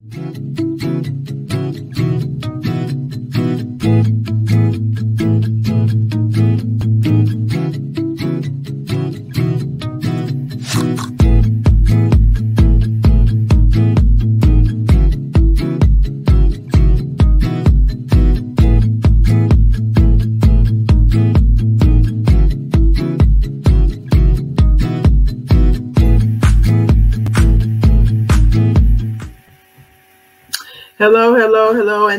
Hello, hello, hello,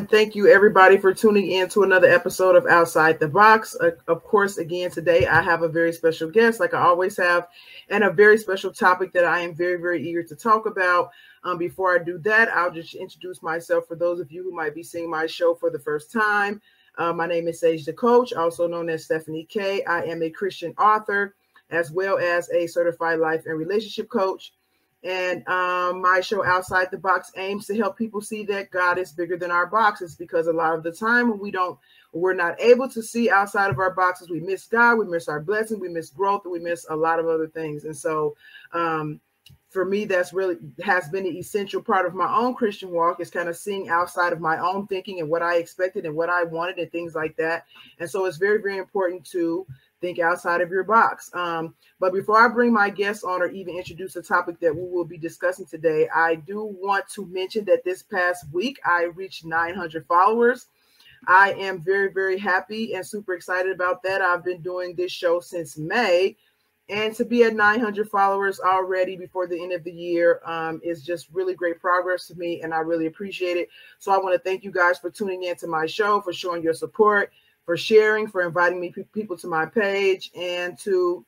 thank you everybody for tuning in to another episode of Outside the Box. Uh, of course, again, today I have a very special guest, like I always have, and a very special topic that I am very, very eager to talk about. Um, before I do that, I'll just introduce myself for those of you who might be seeing my show for the first time. Uh, my name is Sage the Coach, also known as Stephanie K. I am a Christian author as well as a certified life and relationship coach. And um, my show, Outside the Box, aims to help people see that God is bigger than our boxes because a lot of the time when we don't, we're not able to see outside of our boxes, we miss God, we miss our blessing, we miss growth, and we miss a lot of other things. And so, um, for me, that's really has been an essential part of my own Christian walk is kind of seeing outside of my own thinking and what I expected and what I wanted and things like that. And so, it's very, very important to think outside of your box. Um, but before I bring my guests on or even introduce the topic that we will be discussing today, I do want to mention that this past week I reached 900 followers. I am very, very happy and super excited about that. I've been doing this show since May. And to be at 900 followers already before the end of the year um, is just really great progress to me, and I really appreciate it. So I want to thank you guys for tuning in to my show, for showing your support, for sharing, for inviting me people to my page, and to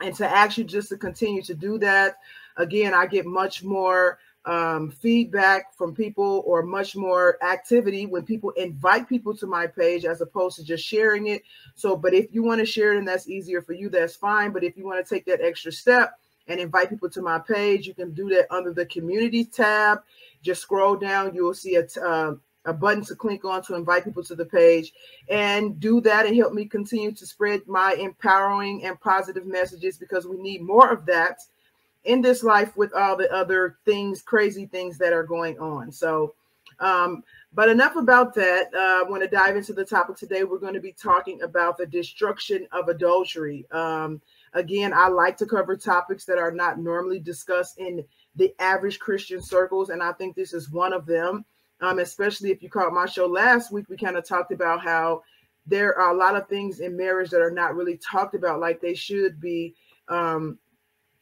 and to actually just to continue to do that. Again, I get much more um, feedback from people or much more activity when people invite people to my page as opposed to just sharing it. So, but if you want to share it and that's easier for you, that's fine. But if you want to take that extra step and invite people to my page, you can do that under the community tab. Just scroll down, you'll see a, uh, a button to click on to invite people to the page and do that and help me continue to spread my empowering and positive messages because we need more of that in this life with all the other things, crazy things that are going on. So, um, but enough about that. Uh, I want to dive into the topic today. We're going to be talking about the destruction of adultery. Um, again, I like to cover topics that are not normally discussed in the average Christian circles, and I think this is one of them um, especially if you caught my show last week, we kind of talked about how there are a lot of things in marriage that are not really talked about like they should be, um,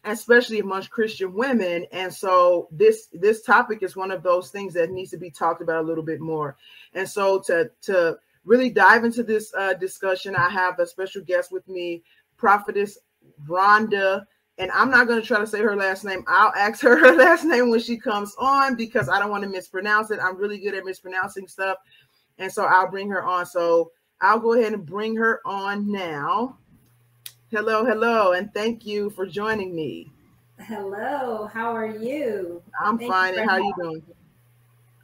especially amongst Christian women. And so this this topic is one of those things that needs to be talked about a little bit more. And so to to really dive into this uh, discussion, I have a special guest with me, Prophetess Rhonda and I'm not going to try to say her last name. I'll ask her her last name when she comes on because I don't want to mispronounce it. I'm really good at mispronouncing stuff. And so I'll bring her on. So I'll go ahead and bring her on now. Hello, hello, and thank you for joining me. Hello, how are you? I'm thank fine. And how are you doing?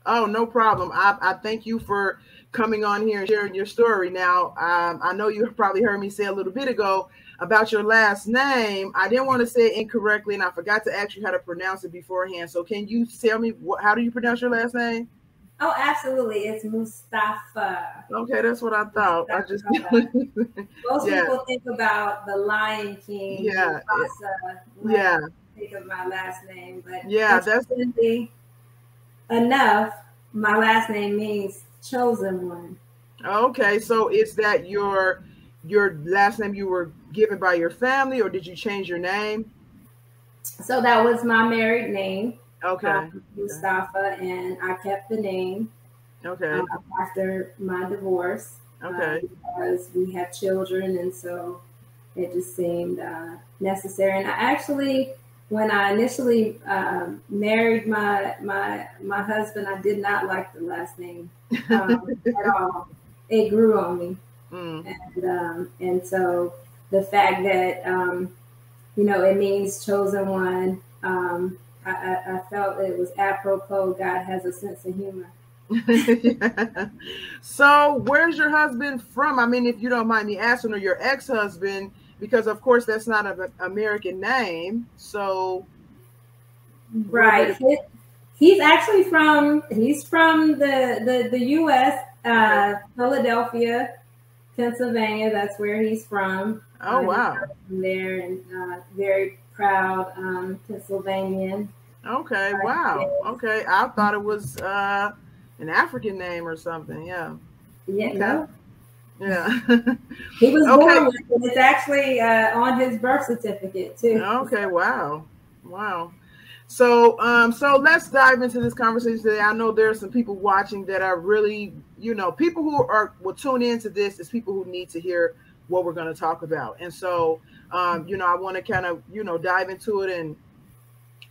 Oh, no problem. I, I thank you for coming on here and sharing your story. Now, um, I know you probably heard me say a little bit ago about your last name. I didn't want to say it incorrectly, and I forgot to ask you how to pronounce it beforehand. So, can you tell me what, how do you pronounce your last name? Oh, absolutely. It's Mustafa. Okay, that's what I thought. Mustafa. I just most yeah. people think about the Lion King. Yeah, yeah. Think of my last name, but yeah, that's enough. My last name means chosen one. Okay, so is that your your last name you were given by your family, or did you change your name? So that was my married name. Okay. Um, Mustafa, and I kept the name. Okay. Um, after my divorce. Okay. Um, because we have children, and so it just seemed uh, necessary. And I actually, when I initially um, married my my my husband, I did not like the last name um, at all. It grew on me. Mm. And um, and so the fact that um, you know it means chosen one, um, I, I, I, felt it was apropos. God has a sense of humor. so, where's your husband from? I mean, if you don't mind me asking, or your ex-husband, because of course that's not an American name. So, right. His, he's actually from he's from the the, the U.S. Uh, Philadelphia, Pennsylvania. That's where he's from. Oh uh, wow! From there and uh, very proud um, Pennsylvanian. Okay. Wow. Okay. I thought it was uh, an African name or something. Yeah. Yeah. Okay. No. Yeah. He was Okay. born with it. It's actually uh, on his birth certificate too. okay. Wow. Wow. So, um, so let's dive into this conversation today. I know there are some people watching that are really, you know, people who are will tune into this is people who need to hear what we're going to talk about. And so, um, you know, I want to kind of, you know, dive into it and,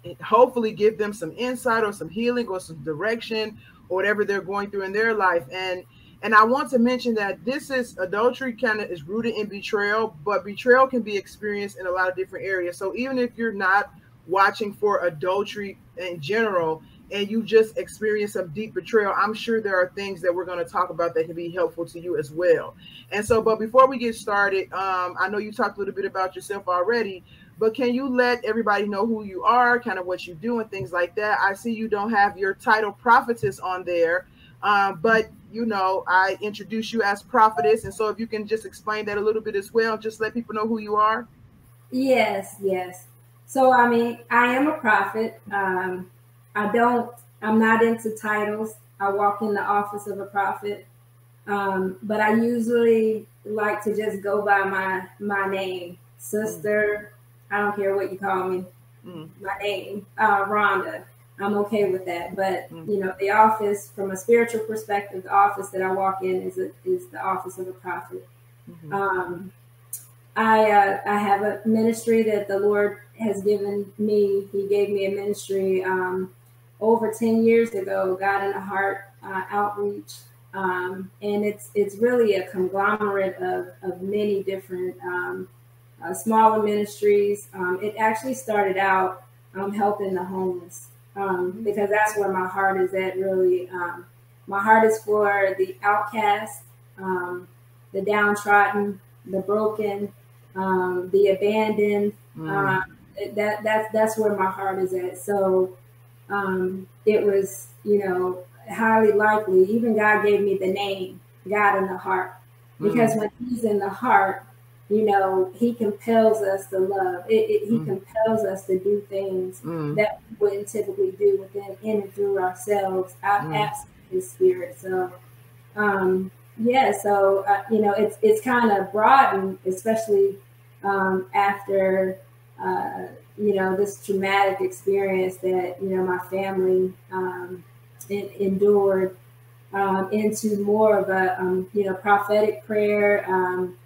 and hopefully give them some insight or some healing or some direction or whatever they're going through in their life. And and I want to mention that this is adultery kind of is rooted in betrayal, but betrayal can be experienced in a lot of different areas. So even if you're not watching for adultery in general and you just experience some deep betrayal, I'm sure there are things that we're going to talk about that can be helpful to you as well. And so, but before we get started, um, I know you talked a little bit about yourself already, but can you let everybody know who you are, kind of what you do, and things like that? I see you don't have your title prophetess on there, um, but you know, I introduce you as prophetess. And so, if you can just explain that a little bit as well, just let people know who you are. Yes, yes. So I mean, I am a prophet. Um, I don't. I'm not into titles. I walk in the office of a prophet, um, but I usually like to just go by my my name, sister. I don't care what you call me. Mm. My name, uh, Rhonda. I'm okay with that. But Mm. you know, the office, from a spiritual perspective, the office that I walk in is a, is the office of a prophet. Mhm. Um, I uh, I have a ministry that the Lord has given me. He gave me a ministry um, over ten years ago. God in the Heart uh, Outreach, um, and it's it's really a conglomerate of of many different um, uh, smaller ministries. Um, it actually started out um, helping the homeless um, because that's where my heart is at. Really, um, my heart is for the outcast, um, the downtrodden, the broken, um, the abandoned. Mm. Uh, that that's that's where my heart is at. So um, it was, you know, highly likely. Even God gave me the name God in the heart because when He's in the heart, you know, He compels us to love. It, it, he Mm. compels us to do things Mm. that we wouldn't typically do within in and through ourselves, out Mm. absent His Spirit. So, um, yeah. So uh, you know, it's it's kind of broadened, especially um, after uh, you know this traumatic experience that you know my family um, en- endured um, into more of a um, you know prophetic prayer um,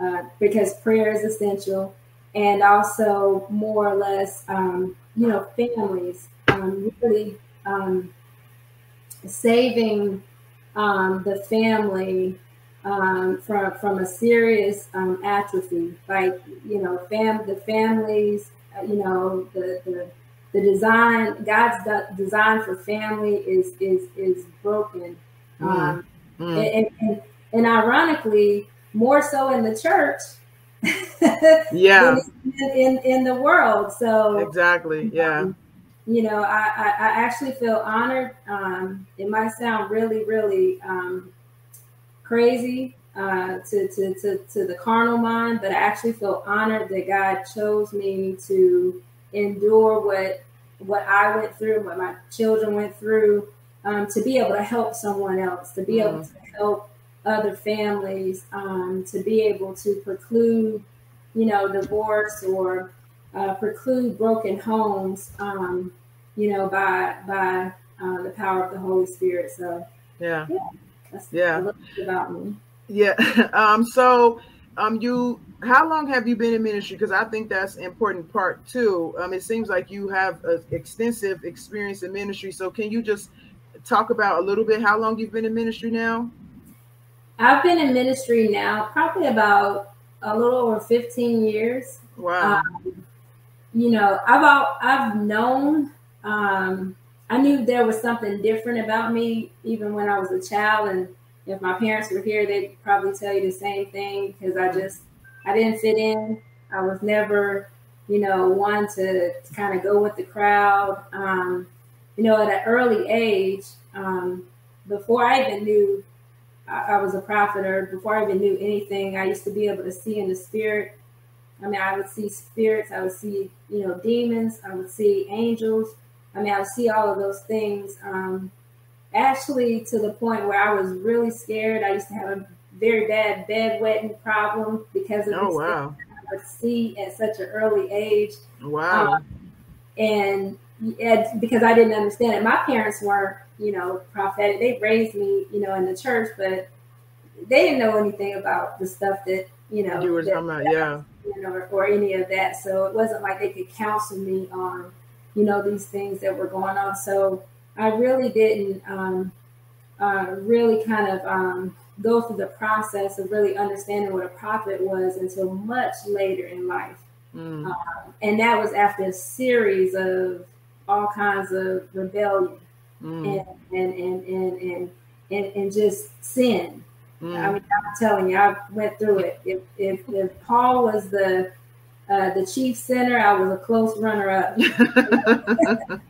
uh, because prayer is essential, and also more or less um, you know families um, really um, saving um, the family um, from from a serious um, atrophy, like you know, fam the families, you know, the the the design God's de- design for family is is is broken, um, Mm. and, and and ironically, more so in the church. Yeah. in, in in the world. So Exactly. Yeah. um, you know, I, I, I actually feel honored. Um, it might sound really, really um, crazy uh, to, to, to, to the carnal mind, but I actually feel honored that God chose me to endure what what I went through, what my children went through, um, to be able to help someone else, to be able to help other families, um, to be able to preclude, you know, divorce or uh, preclude broken homes, um, you know, by by uh, the power of the Holy Spirit. So Yeah. that's Yeah. a little bit about me. Yeah. Um, so um you how long have you been in ministry? Because I think that's important part too. Um, it seems like you have a extensive experience in ministry. So can you just talk about a little bit how long you've been in ministry now? I've been in ministry now probably about a little over 15 years. Wow. Um, you know, I've al- I've known um, I knew there was something different about me even when I was a child, and if my parents were here, they'd probably tell you the same thing because I just I didn't fit in. I was never, you know, one to kind of go with the crowd. Um, you know, at an early age, um, before I even knew I, I was a prophet or before I even knew anything, I used to be able to see in the spirit. I mean, I would see spirits, I would see, you know, demons, I would see angels. I mean, I would see all of those things. Um, actually, to the point where I was really scared. I used to have a very bad bedwetting problem because of oh, wow. I would see at such an early age. Wow. Um, and because I didn't understand it. My parents weren't, you know, prophetic. They raised me, you know, in the church, but they didn't know anything about the stuff that, you know, you were talking about, yeah. Or, or any of that. So it wasn't like they could counsel me on, you know, these things that were going on. So I really didn't um, uh, really kind of um, go through the process of really understanding what a prophet was until much later in life. Mm. Um, and that was after a series of all kinds of rebellion mm. and, and, and, and, and, and, and, just sin. Mm. I mean, I'm telling you, I went through it. If, if, if Paul was the uh, the chief sinner, I was a close runner up.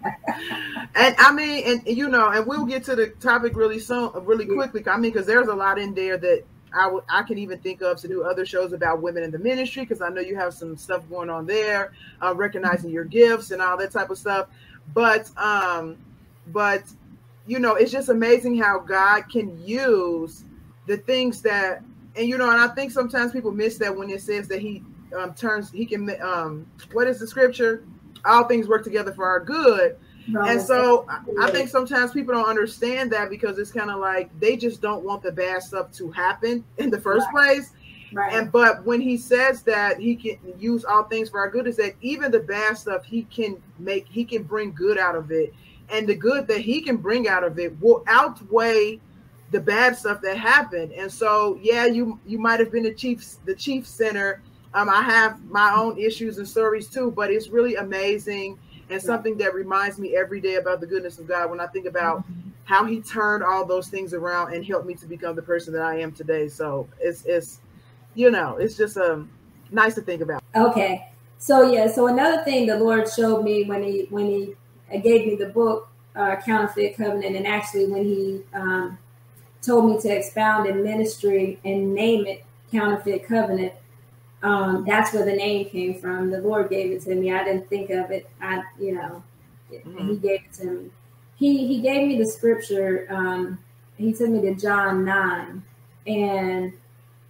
and I mean, and you know, and we'll get to the topic really soon, really quickly. I mean, because there's a lot in there that I, w- I can even think of to do other shows about women in the ministry because I know you have some stuff going on there, uh, recognizing your gifts and all that type of stuff. But um, but you know, it's just amazing how God can use the things that, and you know, and I think sometimes people miss that when it says that He um, turns, He can um, what is the scripture? All things work together for our good and so I think sometimes people don't understand that because it's kind of like they just don't want the bad stuff to happen in the first right. place. Right. And but when he says that he can use all things for our good, is that even the bad stuff he can make, he can bring good out of it, and the good that he can bring out of it will outweigh the bad stuff that happened. And so, yeah, you you might have been the chief the chief sinner. Um, I have my own issues and stories too, but it's really amazing and something that reminds me every day about the goodness of God when I think about how He turned all those things around and helped me to become the person that I am today. So it's it's you know it's just um nice to think about. Okay, so yeah, so another thing the Lord showed me when He when He gave me the book uh, Counterfeit Covenant, and actually when He um, told me to expound in ministry and name it Counterfeit Covenant um, that's where the name came from. The Lord gave it to me. I didn't think of it. I, you know, mm-hmm. He gave it to me. He He gave me the scripture. Um, he took me to John nine, and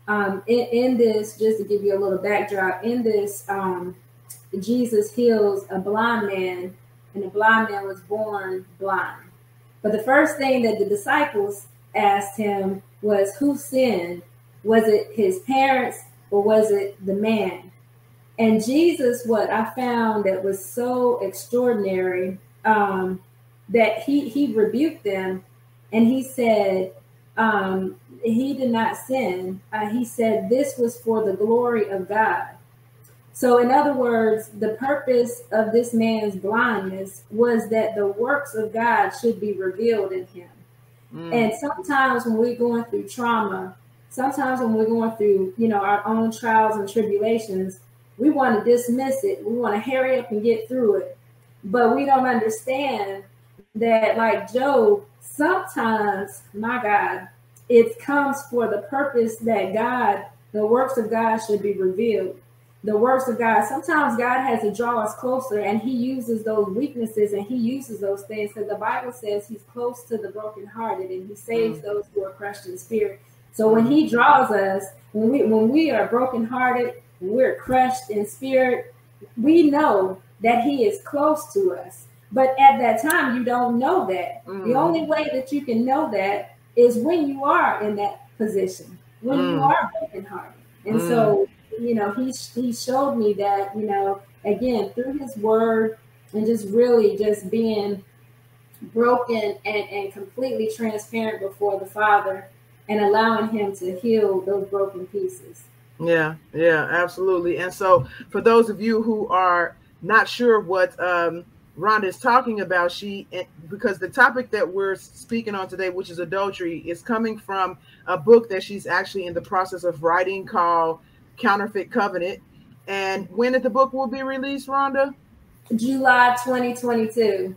um, in, in, this, just to give you a little backdrop, in this, um, Jesus heals a blind man, and the blind man was born blind. But the first thing that the disciples asked him was, "Who sinned? Was it his parents?" Or was it the man? And Jesus, what I found that was so extraordinary, um, that he he rebuked them, and he said, um, he did not sin. Uh, he said this was for the glory of God. So, in other words, the purpose of this man's blindness was that the works of God should be revealed in him. Mm. And sometimes when we're going through trauma, sometimes when we're going through, you know, our own trials and tribulations, we want to dismiss it. We want to hurry up and get through it. But we don't understand that, like Job, sometimes, my God, it comes for the purpose that God, the works of God should be revealed. The works of God, sometimes God has to draw us closer and He uses those weaknesses and He uses those things because the Bible says He's close to the brokenhearted and He saves mm. those who are crushed in spirit. So when he draws us, when we when we are brokenhearted, we're crushed in spirit, we know that he is close to us. But at that time, you don't know that. Mm. The only way that you can know that is when you are in that position, when mm. you are brokenhearted. And mm. so, you know, he he showed me that, you know, again through his word and just really just being broken and, and completely transparent before the Father and allowing him to heal those broken pieces. Yeah, yeah, absolutely. And so, for those of you who are not sure what um, Rhonda is talking about, she because the topic that we're speaking on today, which is adultery, is coming from a book that she's actually in the process of writing called Counterfeit Covenant. And when the book will be released, Rhonda? July 2022.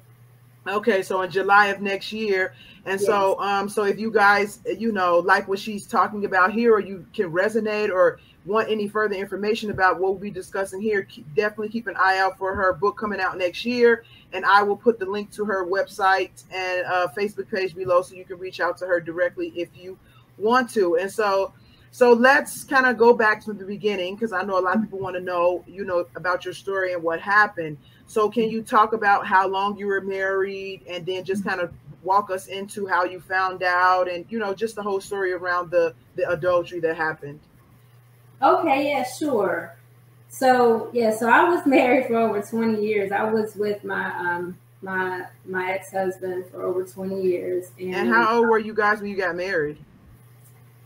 Okay, so in July of next year. And yes. so um so if you guys you know like what she's talking about here or you can resonate or want any further information about what we'll be discussing here, keep, definitely keep an eye out for her book coming out next year. And I will put the link to her website and uh, Facebook page below so you can reach out to her directly if you want to. And so so let's kind of go back to the beginning because I know a lot of people want to know, you know, about your story and what happened. So can you talk about how long you were married and then just kind of walk us into how you found out and you know just the whole story around the the adultery that happened? Okay, yeah, sure. So yeah, so I was married for over 20 years. I was with my um my my ex-husband for over 20 years. And, and how old were you guys when you got married?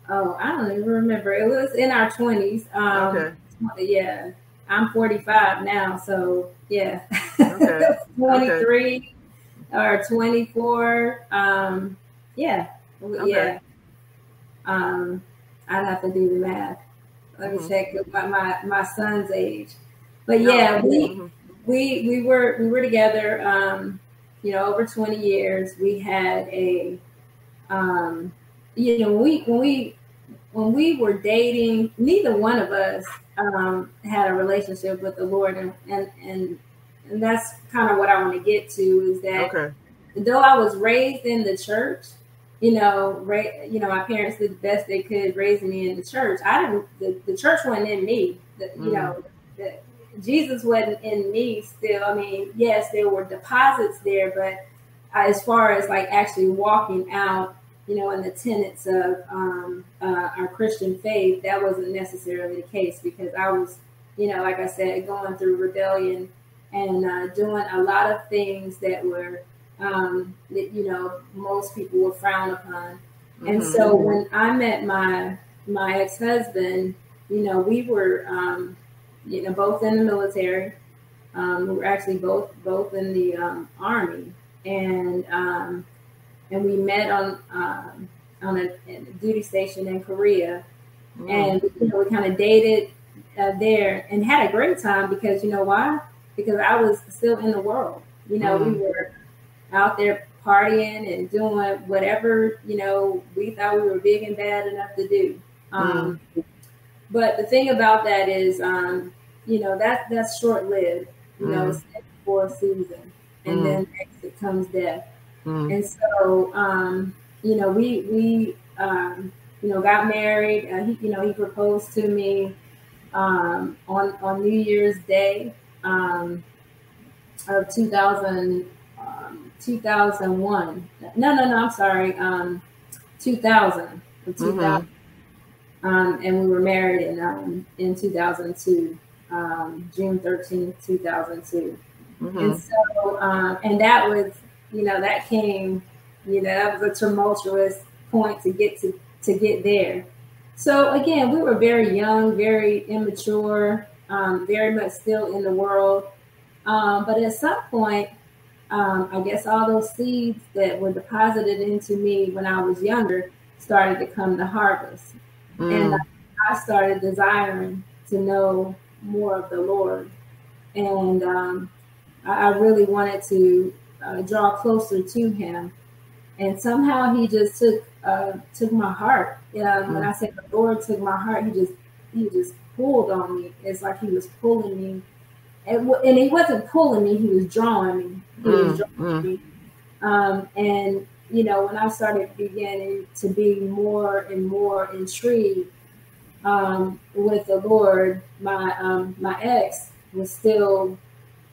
Oh, I don't even remember. It was in our 20s. Um, okay. Yeah. I'm 45 now, so yeah. Okay. 23 okay. or 24. Um, yeah. Okay. Yeah. Um, I'd have to do the math. Let mm-hmm. me check my, my, my son's age. But yeah, we mm-hmm. we we were we were together um, you know, over 20 years. We had a um, you know, we when we when we were dating, neither one of us um, had a relationship with the Lord, and and and, and that's kind of what I want to get to is that okay. though I was raised in the church, you know, ra- you know, my parents did the best they could raising me in the church. I didn't. The, the church wasn't in me. The, mm. You know, the, Jesus wasn't in me. Still, I mean, yes, there were deposits there, but as far as like actually walking out you know, in the tenets of um, uh, our Christian faith, that wasn't necessarily the case because I was, you know, like I said, going through rebellion and uh, doing a lot of things that were, um, that, you know, most people would frown upon. Mm-hmm. And so when I met my my ex husband, you know, we were, um, you know, both in the military. Um, we were actually both both in the um, army, and um, and we met on um, on a, a, duty station in Korea, mm. and you know we kind of dated uh, there and had a great time because you know why? Because I was still in the world. You know, mm. we were out there partying and doing whatever you know we thought we were big and bad enough to do. Um, mm. But the thing about that is, um, you know, that that's short lived. You know, mm. for a season, and mm. then next it comes death. Mm. And so, um, you know, we we um, you know got married. Uh, he, you know, he proposed to me um, on on New Year's Day um, of 2000, um, 2001. No, no, no. I'm sorry. Um, 2000. 2000. Mm-hmm. Um, and we were married in um, in 2002, um, June 13th, 2002. Mm-hmm. And so, um, and that was you know, that came, you know, that was a tumultuous point to get to to get there. So again, we were very young, very immature, um, very much still in the world. Um, but at some point, um, I guess all those seeds that were deposited into me when I was younger started to come to harvest. Mm. And I, I, started desiring to know more of the Lord. And um, I really wanted to uh, draw closer to Him. And somehow He just took uh, took my heart. mm When I say the Lord took my heart, He just He just pulled on me. It's like He was pulling me, and, and He wasn't pulling me; He was drawing me. He mm was drawing mm me. Um, and you know, when I started beginning to be more and more intrigued um, with the Lord, my um, my ex was still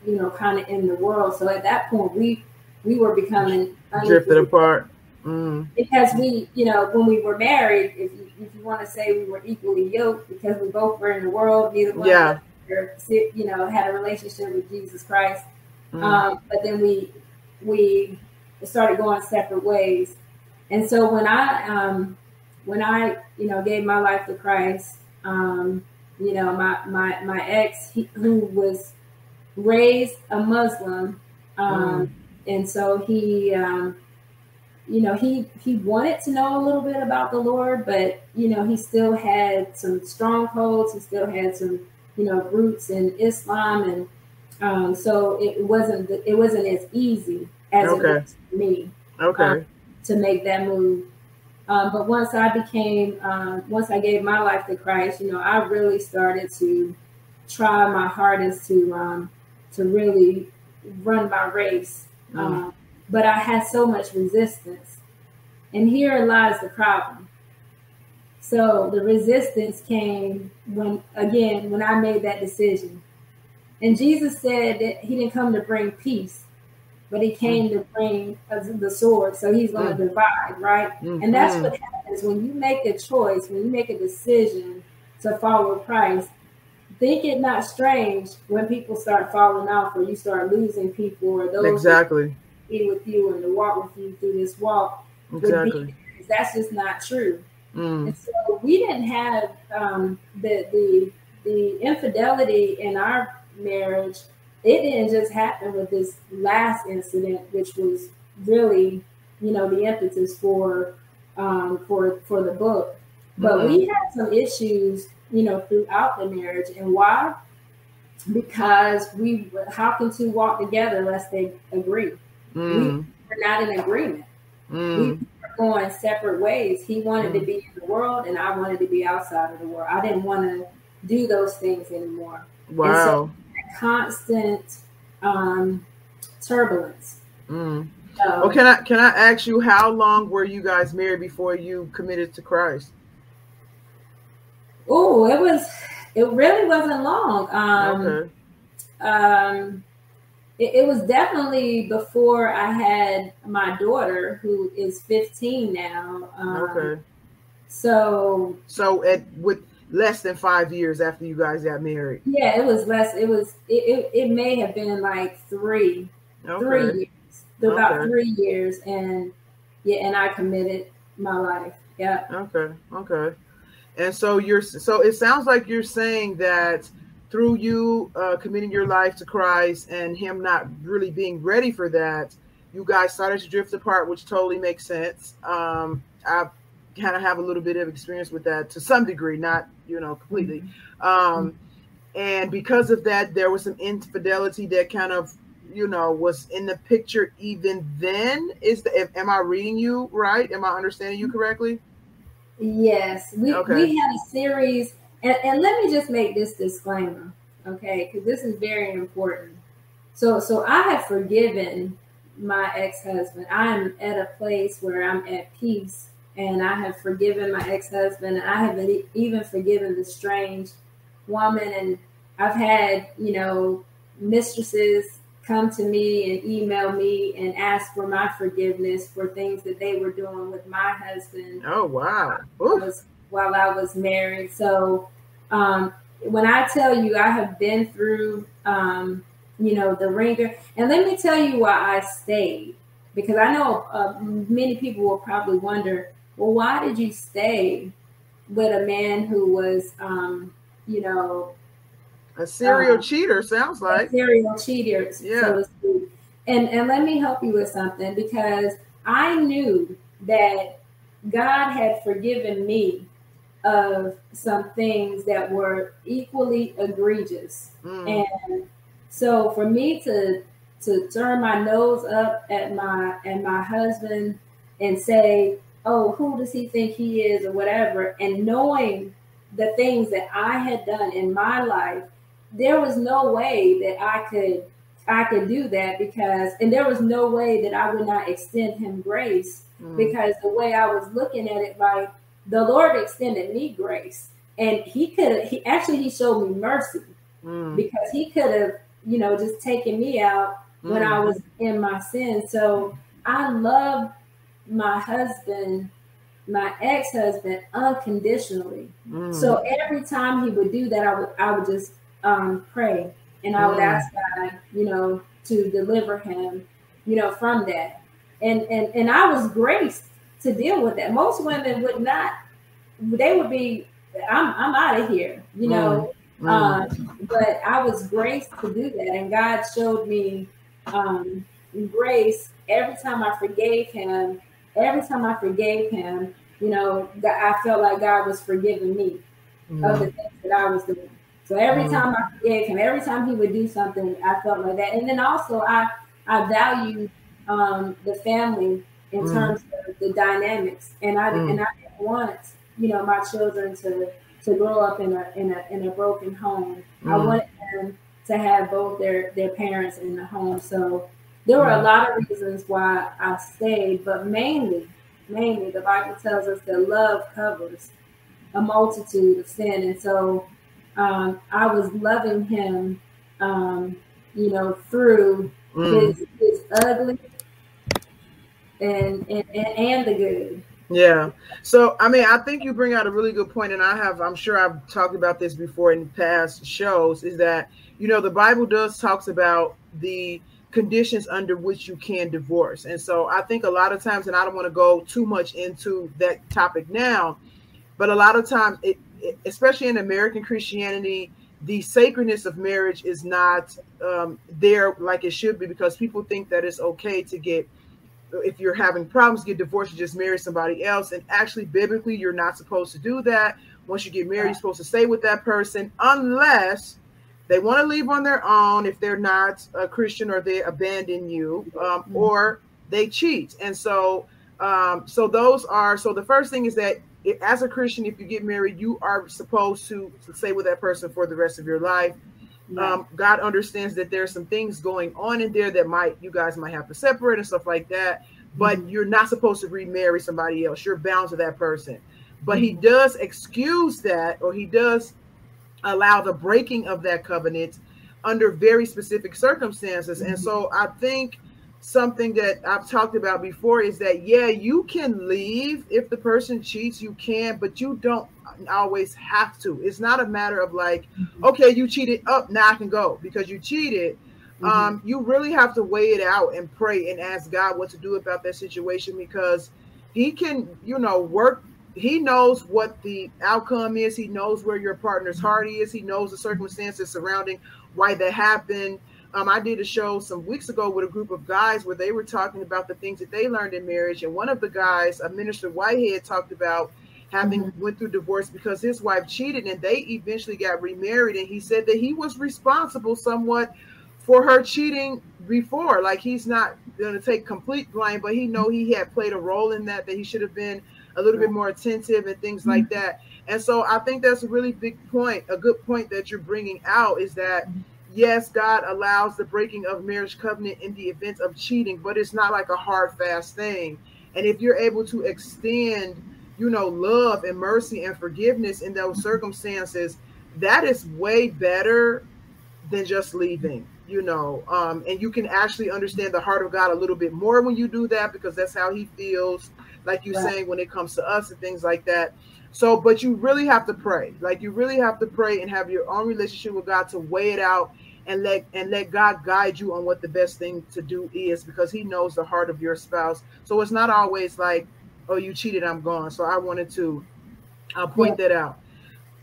you know, kind of in the world. So at that point, we we were becoming drifted apart. Mm. Because we, you know, when we were married, if you, if you want to say we were equally yoked, because we both were in the world, neither one yeah. us, you know, had a relationship with Jesus Christ. Mm. Um, but then we we started going separate ways, and so when I um, when I you know gave my life to Christ, um, you know, my my my ex he, who was raised a Muslim, um, mm. and so he, um, you know, he he wanted to know a little bit about the Lord, but you know, he still had some strongholds. He still had some, you know, roots in Islam, and um, so it wasn't it wasn't as easy as okay. it was for me. Okay. Um, to make that move. Um, but once I became, um, once I gave my life to Christ, you know, I really started to try my hardest to um, to really run my race. Mm. Um, but I had so much resistance, and here lies the problem. So the resistance came when, again, when I made that decision. And Jesus said that He didn't come to bring peace, but He came to bring the sword. So He's going to mm. divide, right? Mm-hmm. And that's what happens when you make a choice, when you make a decision to follow Christ think it not strange when people start falling off or you start losing people or those exactly be with you and to walk with you through this walk. Exactly. That's just not true. Mm. And so we didn't have um, the the the infidelity in our marriage. It didn't just happen with this last incident, which was really, you know, the impetus for um, for for the book. But mm-hmm. we had some issues you know, throughout the marriage. And why? Because we, how can two walk together unless they agree? Mm. We are not in agreement. Mm. We were going separate ways. He wanted mm. to be in the world, and I wanted to be outside of the world. I didn't want to do those things anymore. Wow. So constant um, turbulence. Mm. So, well, can I can I ask you how long were you guys married before you committed to Christ? Oh, it was. It really wasn't long. Um, okay. Um, it, it, was definitely before I had my daughter, who is 15 now. Um, okay. So. So at with less than five years after you guys got married. Yeah, it was less. It was. It. It, it may have been like three. Okay. Three years. About okay. three years, and yeah, and I committed my life. Yeah. Okay. Okay. And so you're so it sounds like you're saying that through you uh, committing your life to Christ and him not really being ready for that, you guys started to drift apart, which totally makes sense. Um, I kind of have a little bit of experience with that to some degree, not you know completely. Um, and because of that, there was some infidelity that kind of you know was in the picture even then. Is the am I reading you right? Am I understanding you correctly? Yes, we, okay. we had a series, and, and let me just make this disclaimer, okay, because this is very important. So, so I have forgiven my ex-husband. I am at a place where I'm at peace, and I have forgiven my ex-husband, and I have even forgiven the strange woman, and I've had, you know, mistresses come to me and email me and ask for my forgiveness for things that they were doing with my husband. Oh wow! Was, while I was married, so um, when I tell you I have been through, um, you know, the ringer, and let me tell you why I stayed because I know uh, many people will probably wonder, well, why did you stay with a man who was, um, you know, a serial um, cheater sounds like serial cheater, yeah. so to speak. And and let me help you with something because I knew that God had forgiven me of some things that were equally egregious. Mm. And so for me to to turn my nose up at my at my husband and say, "Oh, who does he think he is?" or whatever, and knowing the things that I had done in my life there was no way that I could I could do that because and there was no way that I would not extend him grace mm. because the way I was looking at it like the Lord extended me grace and he could he actually he showed me mercy mm. because he could have you know just taken me out mm. when I mm. was in my sin so I love my husband my ex-husband unconditionally mm. so every time he would do that I would I would just um, pray, and I would ask God, you know, to deliver him, you know, from that. And and and I was graced to deal with that. Most women would not. They would be, I'm I'm out of here, you know. Mm. Um, but I was graced to do that, and God showed me um, grace every time I forgave him. Every time I forgave him, you know, I felt like God was forgiving me mm. of the things that I was doing. So every mm-hmm. time I forgave him, every time he would do something, I felt like that. And then also I I value um, the family in mm. terms of the dynamics, and I mm. and I didn't want you know my children to to grow up in a in a in a broken home. Mm. I wanted them to have both their their parents in the home. So there were a mm. lot of reasons why I stayed, but mainly mainly the Bible tells us that love covers a multitude of sin, and so um, I was loving him, um, you know, through mm. his his ugly and, and and the good. Yeah. So, I mean, I think you bring out a really good point, and I have, I'm sure I've talked about this before in past shows, is that, you know, the Bible does talks about the conditions under which you can divorce. And so I think a lot of times, and I don't want to go too much into that topic now, but a lot of times, it, it especially in American Christianity, the sacredness of marriage is not um, there like it should be because people think that it's okay to get if you're having problems, get divorced, you just marry somebody else. And actually, biblically, you're not supposed to do that. Once you get married, you're supposed to stay with that person unless they want to leave on their own if they're not a Christian or they abandon you um, mm-hmm. or they cheat. And so, um, so those are so the first thing is that as a Christian, if you get married, you are supposed to, to stay with that person for the rest of your life. Um, God understands that there's some things going on in there that might you guys might have to separate and stuff like that. But mm-hmm. you're not supposed to remarry somebody else. You're bound to that person. But mm-hmm. he does excuse that, or he does allow the breaking of that covenant under very specific circumstances. Mm-hmm. And so I think something that I've talked about before is that yeah, you can leave if the person cheats, you can, but you don't always have to. It's not a matter of like, mm-hmm. okay, you cheated up, now I can go because you cheated. Mm-hmm. Um, you really have to weigh it out and pray and ask God what to do about that situation because He can, you know, work. He knows what the outcome is. He knows where your partner's mm-hmm. heart is. He knows the circumstances surrounding why that happened. Um, I did a show some weeks ago with a group of guys where they were talking about the things that they learned in marriage, and one of the guys, a minister Whitehead, talked about having mm-hmm. went through divorce because his wife cheated and they eventually got remarried and he said that he was responsible somewhat for her cheating before like he's not going to take complete blame but he know he had played a role in that that he should have been a little bit more attentive and things mm-hmm. like that and so i think that's a really big point a good point that you're bringing out is that mm-hmm. Yes god allows the breaking of marriage covenant in the event of cheating but it's not like a hard fast thing and if you're able to extend you know, love and mercy and forgiveness in those circumstances, that is way better than just leaving, you know. Um, and you can actually understand the heart of God a little bit more when you do that because that's how He feels, like you're right. saying, when it comes to us and things like that. So, but you really have to pray. Like you really have to pray and have your own relationship with God to weigh it out and let and let God guide you on what the best thing to do is because He knows the heart of your spouse. So it's not always like oh, you cheated, I'm gone. So I wanted to I'll point yeah. that out.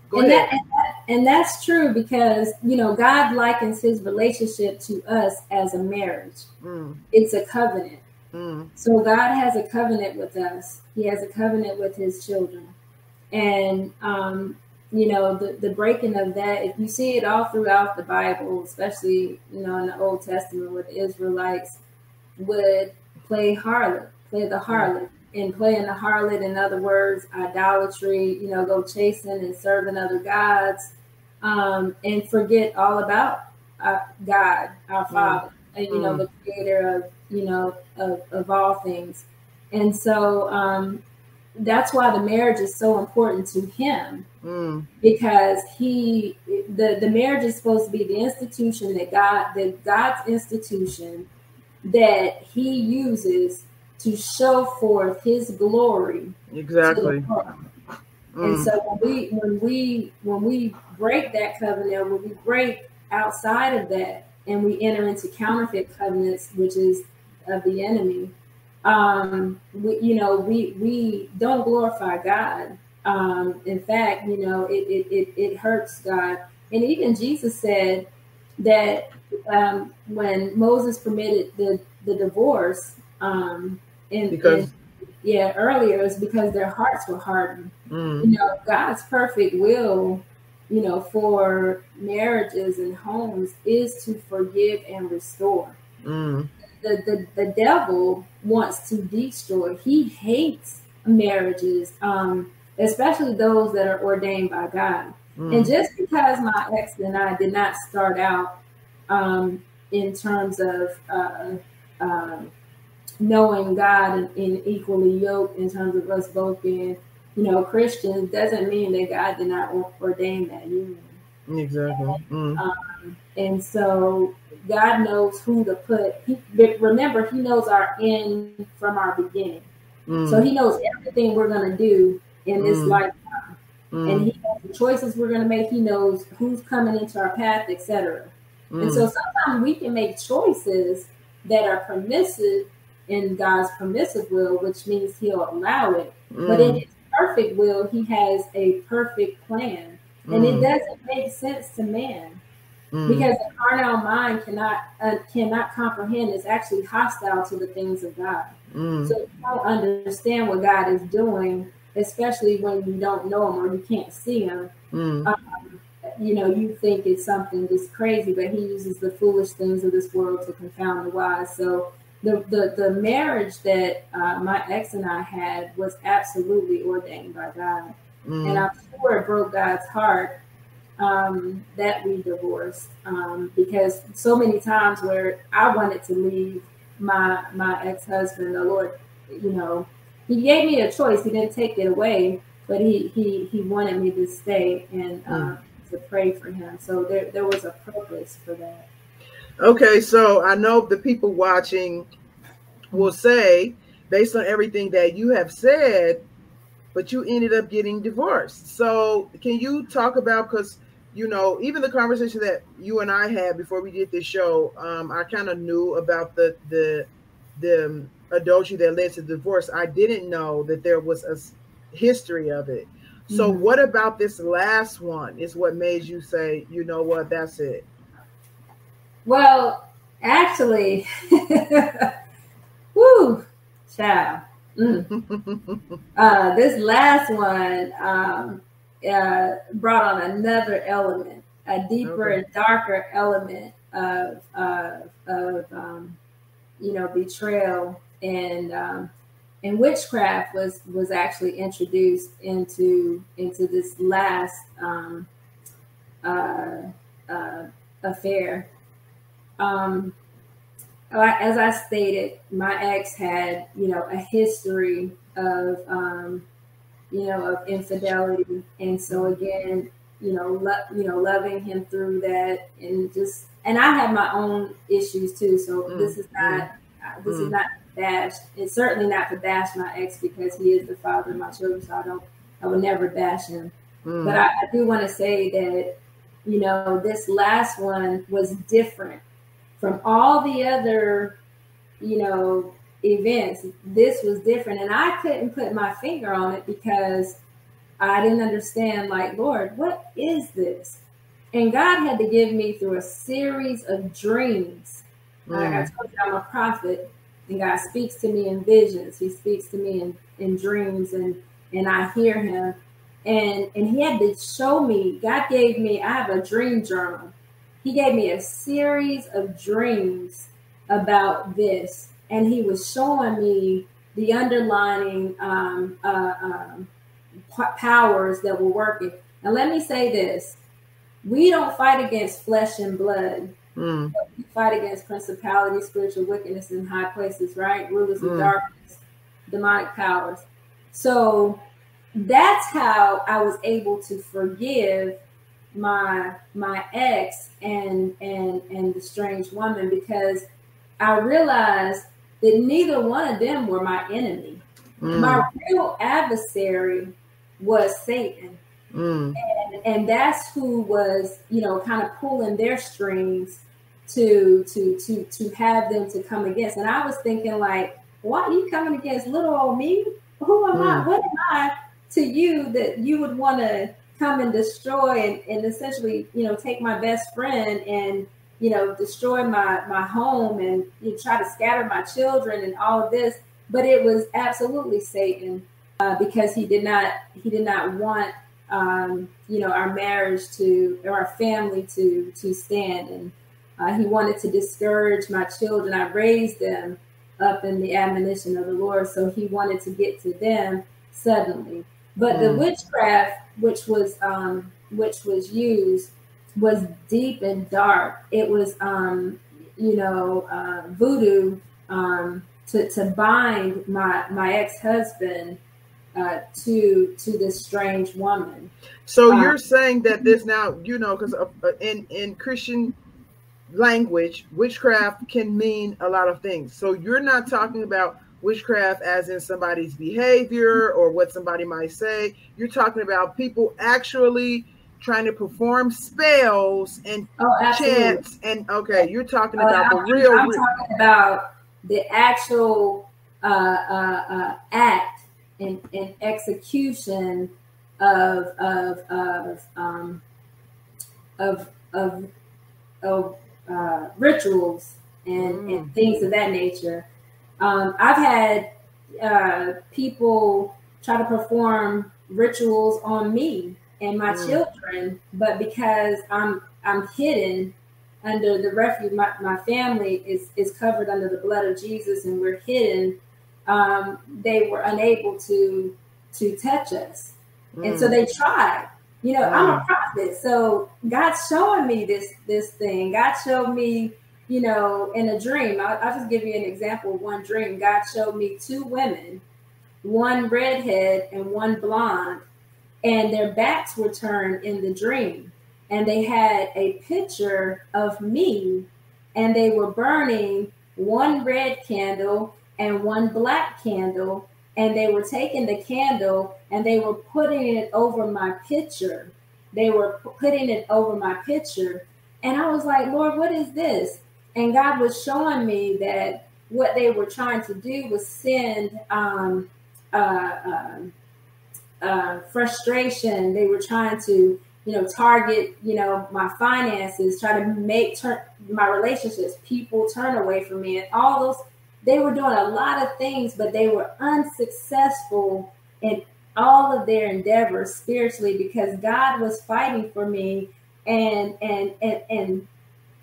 Go and ahead. That, and, that, and that's true because you know God likens His relationship to us as a marriage. Mm. It's a covenant. Mm. So God has a covenant with us. He has a covenant with His children, and um, you know the the breaking of that. If you see it all throughout the Bible, especially you know in the Old Testament, where the Israelites would play harlot, play the harlot, and playing the harlot, in other words, idolatry, you know, go chasing and serving other gods, um, and forget all about uh, God, our mm. Father, mm. and you know, mm. the creator of, you know, of, of all things. And so um, that's why the marriage is so important to him mm. because he the, the marriage is supposed to be the institution that God that God's institution that he uses to show forth his glory exactly mm. and so when we when we when we break that covenant when we break outside of that and we enter into counterfeit covenants which is of the enemy um we, you know we we don't glorify god um in fact you know it it it, it hurts god and even jesus said that um when moses permitted the the divorce um and, because and, yeah, earlier is because their hearts were hardened. Mm. You know, God's perfect will, you know, for marriages and homes is to forgive and restore. Mm. The, the, the devil wants to destroy. He hates marriages, um, especially those that are ordained by God. Mm. And just because my ex and I did not start out um, in terms of uh, uh, knowing God and, and, equally yoked in terms of us both being, you know, Christians, doesn't mean that God did not ordain that union. Exactly. And, mm. um, and so God knows who to put. He, remember, He knows our end from our beginning. Mm. So He knows everything we're going to do in this mm. lifetime. Mm. And He knows the choices we're going to make. He knows who's coming into our path, etc. And so mm. sometimes we can make choices that are permissive in God's permissive will, which means He'll allow it. But in mm. His perfect will, He has a perfect plan. And it mm. doesn't make sense to man mm. because the carnal mind cannot uh, cannot comprehend. It's actually hostile to the things of God. Mm. So you don't understand what God is doing, especially when you don't know Him or you can't see Him. Mm. Um, you know, you think it's something just crazy, but He uses the foolish things of this world to confound the wise. So the the, the marriage that uh, my ex and I had was absolutely ordained by God. Mm. And I'm sure it broke God's heart um, that we divorced um, because so many times where I wanted to leave my my ex husband, the Lord, you know, He gave me a choice. He didn't take it away, but He He He wanted me to stay and uh, to pray for Him. So there there was a purpose for that. Okay, so I know the people watching will say, based on everything that you have said, but you ended up getting divorced. So can you talk about because you know, even the conversation that you and I had before we did this show, um, I kind of knew about the the the um, adultery that led to divorce. I didn't know that there was a history of it. So, mm-hmm. what about this last one? Is what made you say, you know what, that's it? Well, actually, whoo, child. Mm. uh, this last one, um, uh, brought on another element, a deeper okay. and darker element of uh, of um, you know betrayal and um, and witchcraft was was actually introduced into into this last um, uh, uh, affair. Um, as I stated, my ex had you know a history of um, you know, of infidelity. And so again, you know, lo- you know, loving him through that, and just, and I have my own issues too. So mm. this is not, mm. uh, this mm. is not bash. It's certainly not to bash my ex because he is the father of my children. So I don't, I would never bash him. Mm. But I, I do want to say that, you know, this last one was different from all the other, you know, events, this was different. And I couldn't put my finger on it because I didn't understand, like, Lord, what is this? And God had to give me through a series of dreams. Mm. Like I told you, I'm a prophet, and God speaks to me in visions. He speaks to me in, in dreams, and and I hear Him. And and He had to show me. God gave me. I have a dream journal. He gave me a series of dreams about this, and he was showing me the underlining um, uh, um, powers that were working. And let me say this: we don't fight against flesh and blood. Mm. We fight against principalities, spiritual wickedness in high places, right? Rulers mm. of darkness, demonic powers. So that's how I was able to forgive my my ex and and and the strange woman because I realized that neither one of them were my enemy. Mm. My real adversary was Satan. Mm. And, and that's who was, you know, kind of pulling their strings to to to to have them to come against. And I was thinking, like, why are you coming against little old me? Who am mm. I? What am I to you that you would want to come and destroy and, and essentially, you know, take my best friend and you know, destroy my my home and you know, try to scatter my children and all of this. But it was absolutely Satan uh, because he did not he did not want um, you know our marriage to or our family to to stand and Uh, he wanted to discourage my children. I raised them up in the admonition of the Lord, so he wanted to get to them suddenly. But mm. the witchcraft, which was um, which was used, was deep and dark. It was, um, you know, uh, voodoo um, to to bind my my ex husband uh, to to this strange woman. So um, you're saying that this now, you know, because uh, in in Christian language, witchcraft can mean a lot of things. So you're not talking about witchcraft as in somebody's behavior or what somebody might say. You're talking about people actually trying to perform spells and oh, chants. And okay, you're talking uh, about the real. I'm talking about the actual uh, uh, uh, act and, and execution of of of um, of of, of uh, rituals and, mm. and things of that nature. Um, I've had uh, people try to perform rituals on me and my mm. children, but because I'm I'm hidden under the refuge, my, my family is is covered under the blood of Jesus, and we're hidden. Um, they were unable to to touch us, mm. and so mm. they tried. You know, I'm a mm. prophet, so God's showing me this this thing. God showed me, you know, in a dream. I'll, I'll just give you an example. One dream, God showed me two women, one redhead and one blonde, and their backs were turned in the dream, and they had a picture of me, and they were burning one red candle and one black candle and they were taking the candle and they were putting it over my picture. They were putting it over my picture. And I was like, Lord, what is this? And God was showing me that what they were trying to do was send um, uh, uh, uh, frustration. They were trying to, you know, target, you know, my finances, try to make turn my relationships, people turn away from me, and all those they were doing a lot of things, but they were unsuccessful in all of their endeavors spiritually because God was fighting for me and and and and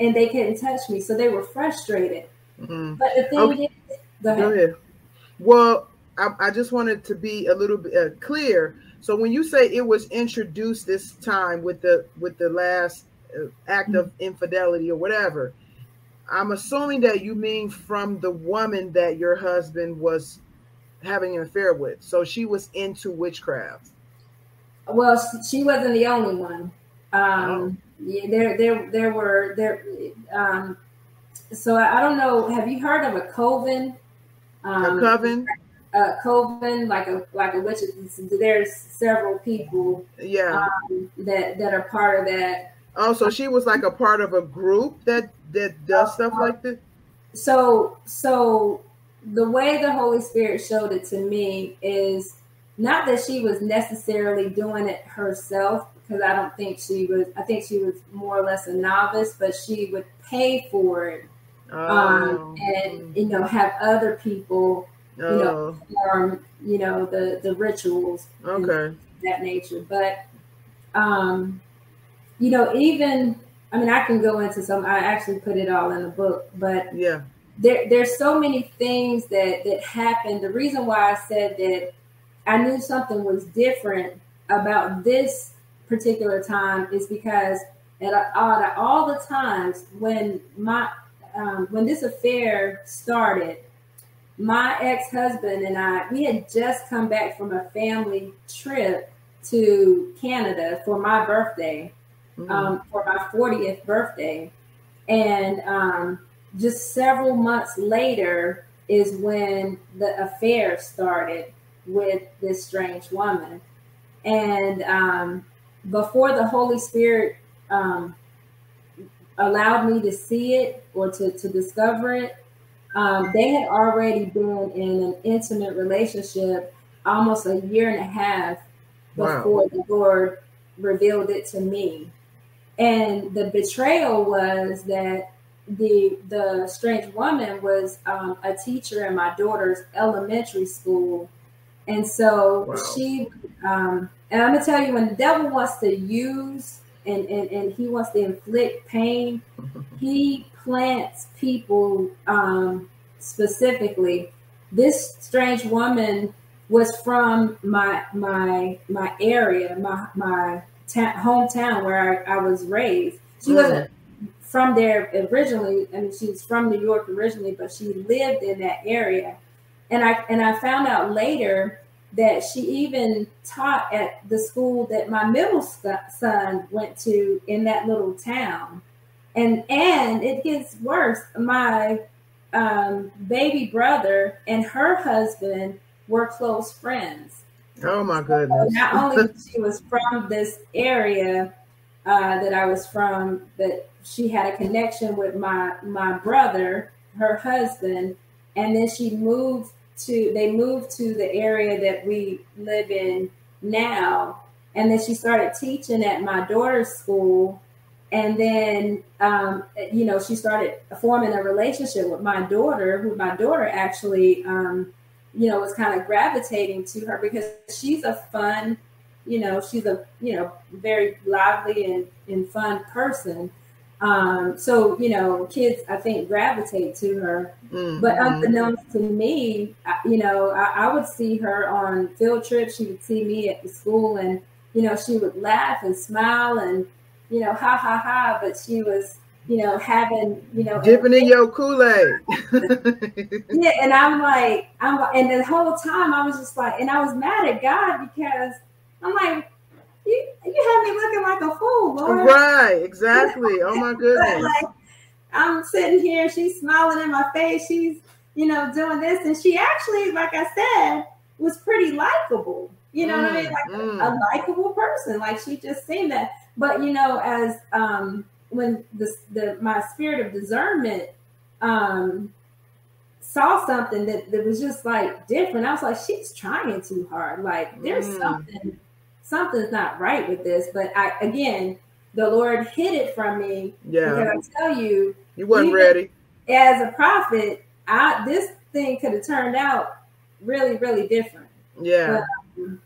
and they couldn't touch me. So they were frustrated. Mm-hmm. But the thing okay. is, go ahead. go ahead. Well, I, I, just wanted to be a little bit uh, clear. So when you say it was introduced this time with the with the last uh, act mm-hmm. of infidelity or whatever, I'm assuming that you mean from the woman that your husband was having an affair with. So she was into witchcraft. Well, she wasn't the only one. Um, oh. Yeah, there, there, there were there. Um, so I don't know. Have you heard of a coven? Um, a coven. A coven, like a like a witch. There's several people. Yeah. Um, that that are part of that. Oh, so she was like a part of a group that that does stuff like this? So, so the way the Holy Spirit showed it to me is not that she was necessarily doing it herself, because I don't think she was. I think she was more or less a novice, but she would pay for it, um, oh. um, and you know, have other people, you oh. know, perform, you know, the the rituals, okay, that nature. But, um, you know, even I mean, I can go into some. I actually put it all in the book, but yeah, there there's so many things that that happened. The reason why I said that I knew something was different about this particular time is because at all, all the times when my um, when this affair started, my ex-husband and I we had just come back from a family trip to Canada for my birthday mm-hmm. um, for my 40th birthday. And um, just several months later is when the affair started with this strange woman. And um, before the Holy Spirit um, allowed me to see it or to, to discover it, um, they had already been in an intimate relationship almost a year and a half before wow. the Lord revealed it to me. And the betrayal was that the the strange woman was um, a teacher in my daughter's elementary school, and so wow. she um, and I'm gonna tell you when the devil wants to use and, and, and he wants to inflict pain, he plants people um, specifically. This strange woman was from my my my area, my my ta- hometown where I, I, was raised. She mm. wasn't from there originally. I mean, she was from New York originally, but she lived in that area. And I and I found out later that she even taught at the school that my middle son went to in that little town. And and it gets worse. My um, baby brother and her husband were close friends. Oh my goodness! So not only she was from this area uh, that I was from, that she had a connection with my my brother, her husband, and then she moved to they moved to the area that we live in now. And then she started teaching at my daughter's school. And then um, you know she started forming a relationship with my daughter who my daughter actually um, you know was kind of gravitating to her because she's a fun you know she's a you know very lively and, and fun person um, so you know, kids I think gravitate to her. Mm-hmm. But unbeknownst to me, you know, I, I, would see her on field trips. She would see me at the school, and you know, she would laugh and smile and you know, ha ha ha. But she was, you know, having, you know, dipping in your Kool Aid. yeah, and I'm like, I'm, and the whole time I was just like, and I was mad at God because I'm like, you, you have me looking like a fool, Lord. Right, exactly. Oh my goodness. like, I'm sitting here, she's smiling in my face, she's, you know, doing this. And she actually, like I said, was pretty likable. You know mm, what I mean? Mm, Like mm. a, a likable person. Like she just seemed that. But you know, as um when the the my spirit of discernment um saw something that, that was just like different. I was like, she's trying too hard. Like there's mm. something something's not right with this. But I again, the Lord hid it from me. Yeah. Because I tell you, you wasn't ready. As a prophet, I this thing could have turned out really, really different. Yeah. But, um,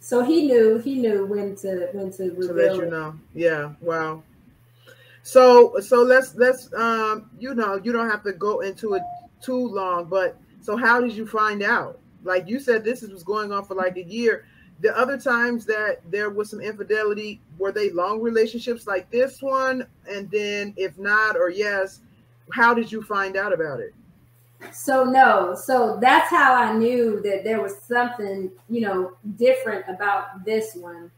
so he knew he knew when to when to. To let you know. Yeah. Wow. So so let's let's um you know you don't have to go into it too long, but so how did you find out? Like you said, this was going on for like a year the other times that there was some infidelity were they long relationships like this one? And then if not or yes how did you find out about it? So no. So that's how i knew that there was something you know different about this one.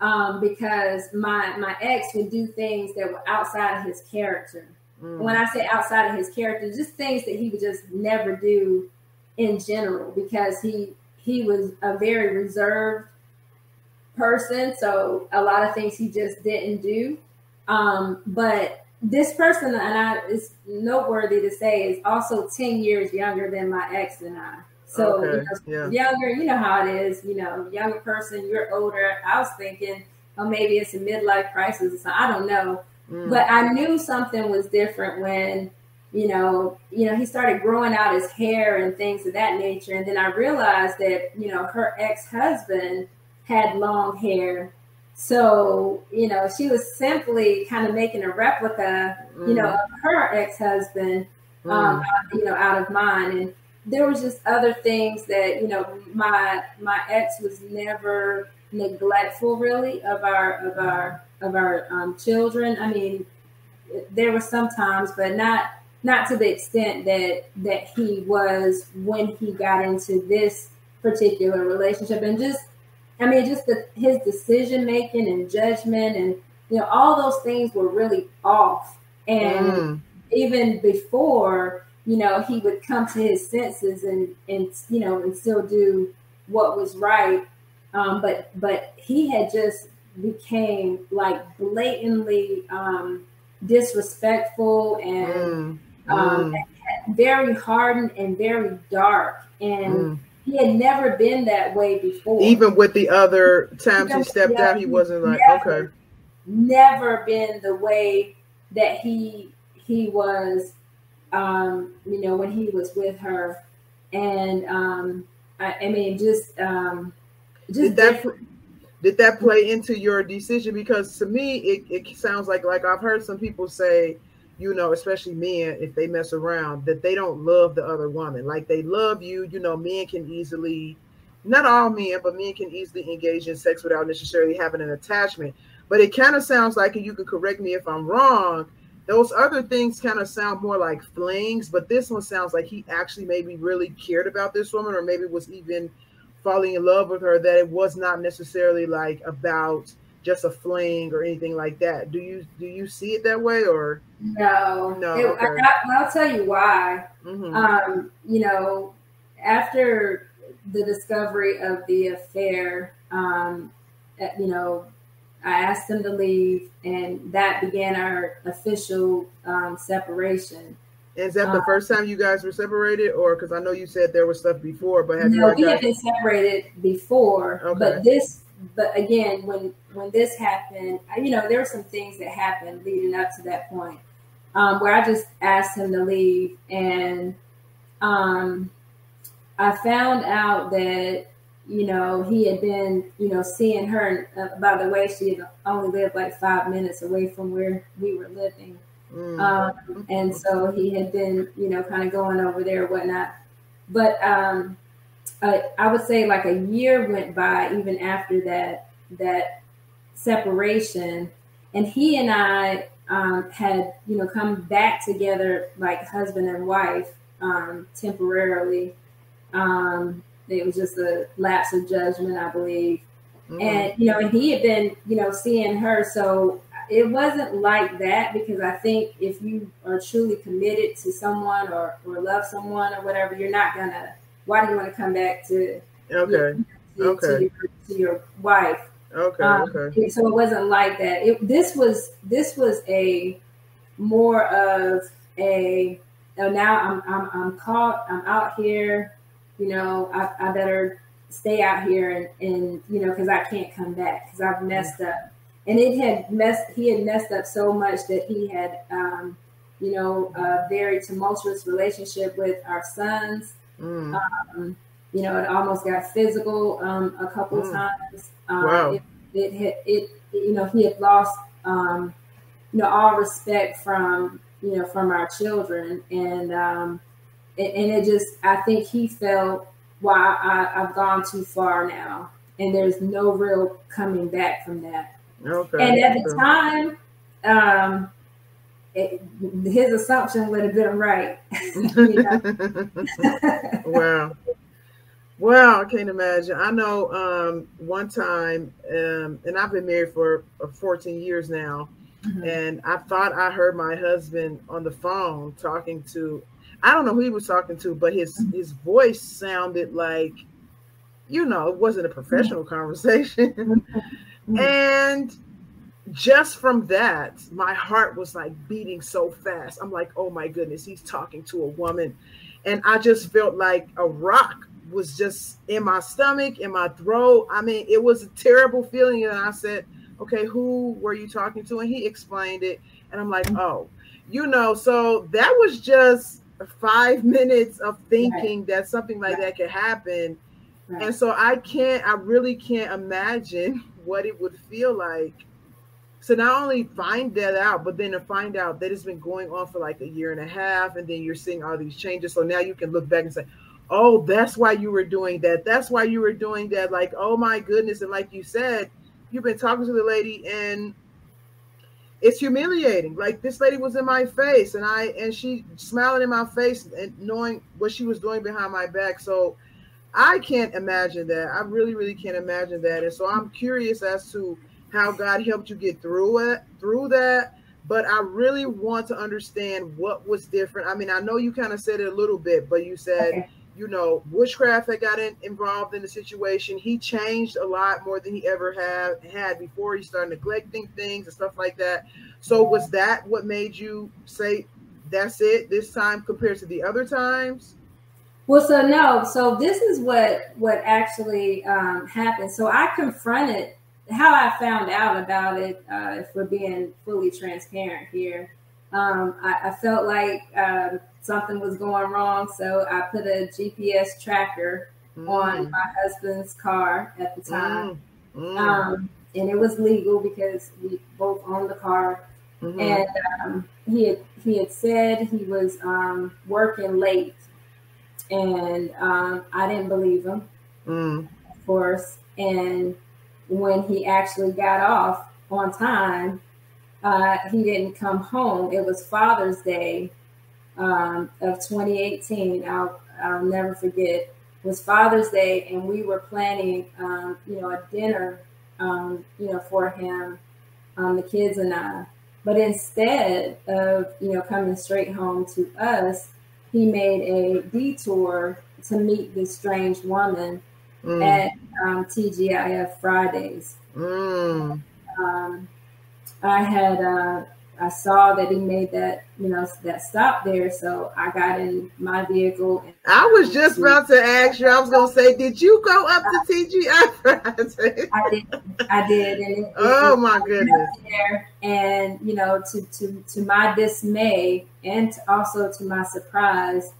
Um, because my my ex would do things that were outside of his character. Mm. when i say outside of his character just things that he would just never do in general because he he was a very reserved person, so a lot of things he just didn't do. Um, but this person, and I, it's noteworthy to say, is also ten years younger than my ex and I. So okay. you know, yeah. younger, you know how it is. You know, younger person, you're older. I was thinking, oh, maybe it's a midlife crisis. I don't know, mm. but I knew something was different when you know, you know, he started growing out his hair and things of that nature. And then I realized that, you know, her ex-husband had long hair. So, you know, she was simply kind of making a replica, mm. you know, of her ex-husband, mm. um, you know, out of mine. And there was just other things that, you know, my my ex was never neglectful really of our of our of our um, children. I mean, there were some times, but not not to the extent that that he was when he got into this particular relationship and just i mean just the, his decision making and judgment and you know all those things were really off. And mm. even before you know he would come to his senses and and you know and still do what was right. Um, but but he had just became like blatantly um, disrespectful and mm um, mm. very hardened and very dark. And mm. he had never been that way before. Even with the other times he stepped yeah, out, he wasn't like, never, okay. Never been the way that he he was um, you know, when he was with her. And um I, I mean just um just did that did that play into your decision? Because to me, it, it sounds like like I've heard some people say, you know, especially men, if they mess around, that they don't love the other woman. Like they love you, you know, men can easily, not all men, but men can easily engage in sex without necessarily having an attachment. But it kind of sounds like, and you can correct me if I'm wrong, those other things kind of sound more like flings, but this one sounds like he actually maybe really cared about this woman or maybe was even falling in love with her, that it was not necessarily like about just a fling or anything like that. Do you do you see it that way or no? No. It, okay. I, will tell you why. Mm-hmm. Um, you know, after the discovery of the affair, um, you know, I asked him to leave, and that began our official um, separation. Is that the um, first time you guys were separated, or because I know you said there was stuff before, but have no, you? we had been separated before, okay. but this, but again, when when this happened, you know, there were some things that happened leading up to that point, um, where I just asked him to leave, and um, I found out that you know, he had been, you know, seeing her. Uh, by the way, she had only lived like five minutes away from where we were living. Mm. Um, and so he had been, you know, kind of going over there, whatnot. But um, uh, I would say like a year went by even after that that separation, and he and I um, had, you know, come back together like husband and wife um, temporarily. Um, it was just a lapse of judgment, I believe. Mm-hmm. And you know, and he had been, you know, seeing her. So it wasn't like that because I think if you are truly committed to someone or, or love someone or whatever, you're not gonna. Why do you want to come back to? Okay. to, okay. To your, to your wife. Okay. Um, okay. So it wasn't like that. It, this was this was a more of a. Oh, now I'm I'm I'm caught. I'm out here you know, I, I better stay out here and, and you know, because I can't come back because I've messed up. And it had messed, he had messed up so much that he had, um, you know, a very tumultuous relationship with our sons. Mm. Um, you know, it almost got physical um, a couple mm. times. Um, wow. It, it, had, it, you know, he had lost, um, you know, all respect from, you know, from our children. And, um, and it just I think he felt, well, I, I've gone too far now, and there's no real coming back from that. Okay. And at the time, um, it, his assumption would have been right. wow. Well, I can't imagine. I know um, one time, um, and I've been married for uh, 14 years now, mm-hmm. and I thought I heard my husband on the phone talking to I don't know who he was talking to, but his his voice sounded like, you know, it wasn't a professional conversation. and just from that, my heart was like beating so fast. I'm like, oh my goodness, he's talking to a woman. And I just felt like a rock was just in my stomach, in my throat. I mean, it was a terrible feeling. And I said, okay, who were you talking to? And he explained it. And I'm like, oh, you know, so that was just five minutes of thinking right. that something like right. that could happen. Right. And so I can't, I really can't imagine what it would feel like. So not only find that out, but then to find out that it's been going on for like a year and a half, and then you're seeing all these changes. So now you can look back and say, oh, that's why you were doing that. That's why you were doing that. Like, oh my goodness. And like you said, you've been talking to the lady and it's humiliating. Like this lady was in my face and I and she smiling in my face and knowing what she was doing behind my back. So I can't imagine that. I really, really can't imagine that. And so I'm curious as to how God helped you get through it, through that. But I really want to understand what was different. I mean, I know you kind of said it a little bit, but you said okay you know, witchcraft had got in, involved in the situation. He changed a lot more than he ever had had before. He started neglecting things and stuff like that. So was that what made you say that's it this time compared to the other times? Well, so no. So this is what what actually um, happened. So I confronted how I found out about it. Uh, if we're being fully transparent here, um, I, I, felt like um, something was going wrong. So I put a GPS tracker mm. on my husband's car at the time. mm. um, and it was legal because we both owned the car. Mm-hmm. And um, he had he had said he was um, working late, and um, I didn't believe him, mm. of course. And when he actually got off on time, uh, he didn't come home. It was Father's Day um, of 2018. I'll I'll never forget. It was Father's Day, and we were planning, um, you know, a dinner, um, you know, for him, um, the kids and I. But instead of you know coming straight home to us, he made a detour to meet this strange woman mm. at um, TGIF Fridays. Mm. Um, I had uh, I saw that he made that you know that stop there, so I got in my vehicle. I was just about to ask you. I was gonna say, did you go up to TGI I did. I did, and it, oh it, my goodness! There, and you know, to to to my dismay, and also to my surprise,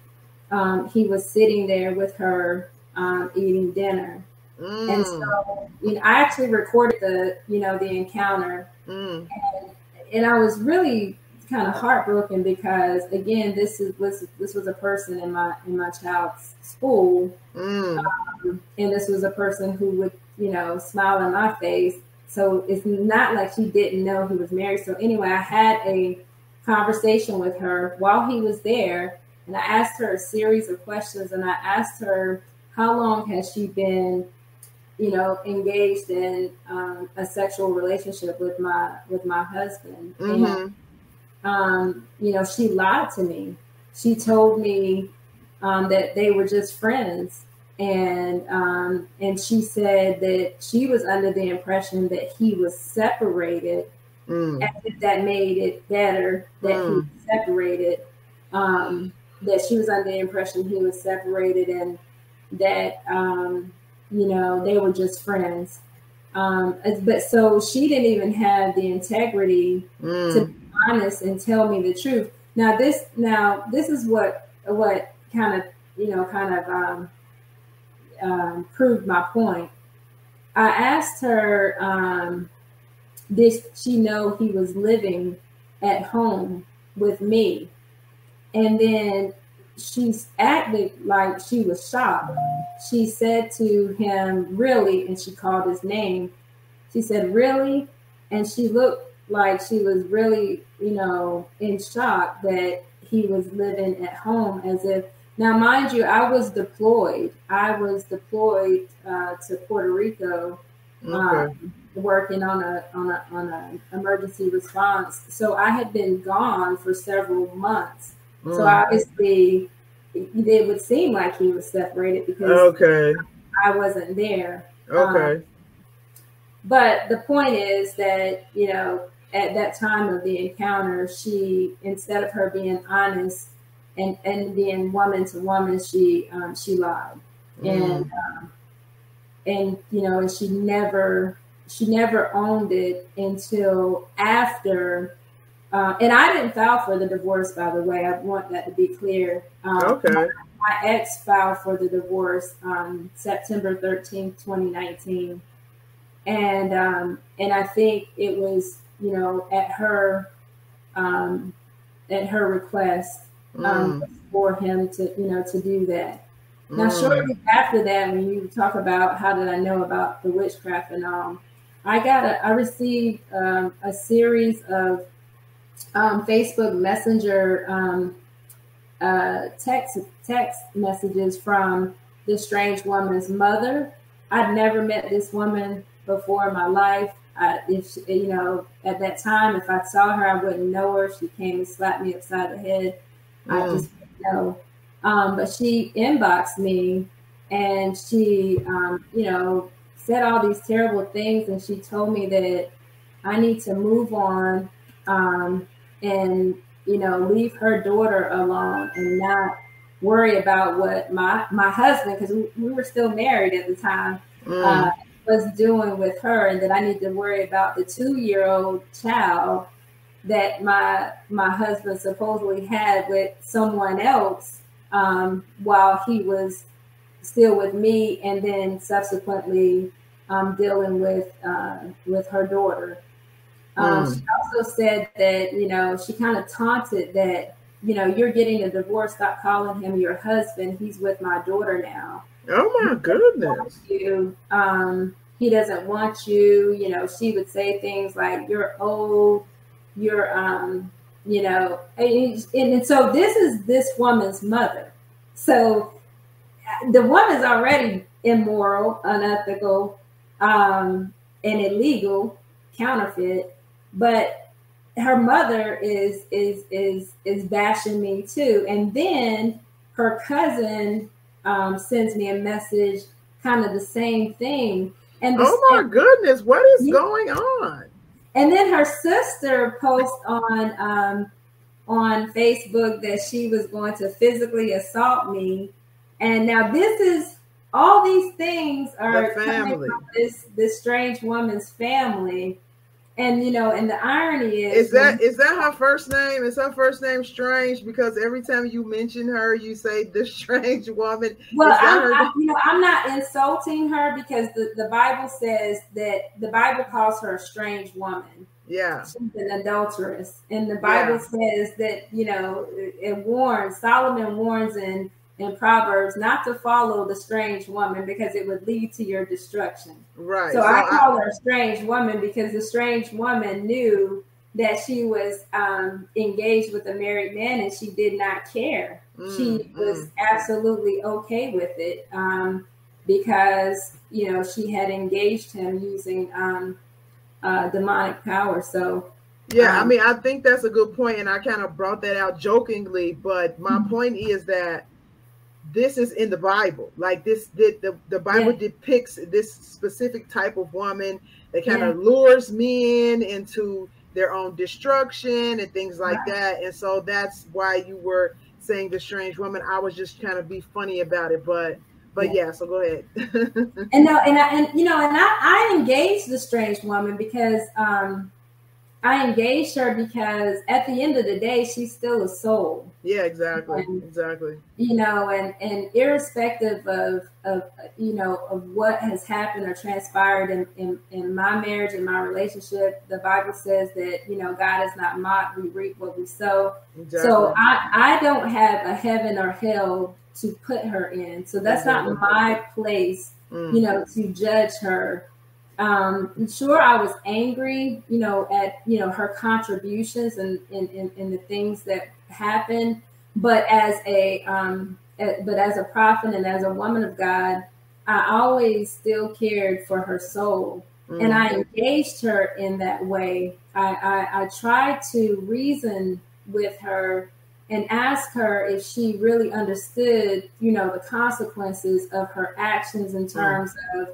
um, he was sitting there with her um, eating dinner. Mm. And so, you know, I actually recorded the, you know, the encounter, mm. and and I was really kind of heartbroken because again, this is was this was a person in my in my child's school, mm. um, and this was a person who would you know smile in my face. So it's not like she didn't know he was married. So anyway, I had a conversation with her while he was there, and I asked her a series of questions, and I asked her how long has she been you know, engaged in um, a sexual relationship with my with my husband. Mm-hmm. And, um, you know, she lied to me. She told me um, that they were just friends, and um, and she said that she was under the impression that he was separated, mm. as if that made it better that mm. he was separated. Um, that she was under the impression he was separated, and that um, you know, they were just friends. Um, but so she didn't even have the integrity mm. to be honest and tell me the truth. Now this, now this is what what kind of you know kind of um, um, proved my point. I asked her, um, did she know he was living at home with me? And then she acted like she was shocked. She said to him, Really? And she called his name. She said, Really? And she looked like she was really, you know, in shock that he was living at home as if. Now, mind you, I was deployed. I was deployed uh, to Puerto Rico, okay. um, working on a on a on a emergency response. So I had been gone for several months Mm. So obviously, it would seem like he was separated because okay, I wasn't there. Okay. Um, but the point is that you know at that time of the encounter, she instead of her being honest and and being woman to woman, she um, she lied, mm. and um, and you know, and she never she never owned it until after uh, and I didn't file for the divorce, by the way. I want that to be clear. Um, okay. My, my, ex filed for the divorce um, September 13th, 2019. And um, and I think it was, you know, at her um, at her request um, mm. for him to, you know, to do that. Now, mm. shortly after that, when you talk about how did I know about the witchcraft and all, I got a, I received um, a series of um, Facebook Messenger um, uh, text text messages from this strange woman's mother. I'd never met this woman before in my life. I, if she, you know, at that time, if I saw her, I wouldn't know her. She came and slapped me upside the head. Mm. I just didn't know. Um, but she inboxed me, and she, um, you know, said all these terrible things, and she told me that I need to move on um, and you know leave her daughter alone and not worry about what my my husband because we, we, were still married at the time mm. uh, was doing with her and that i need to worry about the two year old child that my my husband supposedly had with someone else um, while he was still with me and then subsequently um, dealing with uh, with her daughter. Um, mm. She also said that you know she kind of taunted that you know you're getting a divorce. Stop calling him your husband. He's with my daughter now. Oh my goodness! You, um, he doesn't want you. You know, she would say things like "you're old," "you're," um, you know, and, and so this is this woman's mother. So the woman's already immoral, unethical, um, and illegal, counterfeit. But her mother is is is is bashing me too, and then her cousin um, sends me a message, kind of the same thing. And the, oh my goodness, what is yeah. going on? And then her sister posts on um, on Facebook that she was going to physically assault me. And now this is all these things are family. this this strange woman's family. And you know, and the irony is Is that is that her first name? Is her first name strange? Because every time you mention her, you say the strange woman. Well, I, you know, I'm not insulting her because the, the Bible says that the Bible calls her a strange woman. Yeah. She's an adulteress. And the Bible yeah. says that, you know, it, it warns, Solomon warns in in Proverbs not to follow the strange woman because it would lead to your destruction. Right. So, so I call I, her a strange woman because the strange woman knew that she was um, engaged with a married man and she did not care. Mm, she was mm. absolutely okay with it um, because, you know, she had engaged him using um, uh, demonic power. So, yeah, I mean, I think that's a good point, and I kind of brought that out jokingly, but my mm-hmm. point is that this is in the Bible. Like this, the the, the Bible yeah. depicts this specific type of woman that kind yeah. of lures men into their own destruction and things like right. that. And so that's why you were saying the strange woman. I was just trying to be funny about it, but but yeah, yeah so go ahead. and no, and I, and you know, and I, I engaged the strange woman because um I engaged her because at the end of the day, she's still a soul. Yeah, exactly, and, exactly. You know, and and irrespective of of you know of what has happened or transpired in in, in my marriage and my relationship, the Bible says that you know God is not mocked; we reap what we sow. Exactly. So I I don't have a heaven or hell to put her in. So that's not my place, mm. you know, to judge her um, sure, I was angry, you know, at you know her contributions and in, in, in, the things that happened. But as a um, but as a prophet and as a woman of God, I always still cared for her soul, mm-hmm. and I engaged her in that way. I, I, I tried to reason with her and ask her if she really understood, you know, the consequences of her actions in mm. terms mm-hmm. of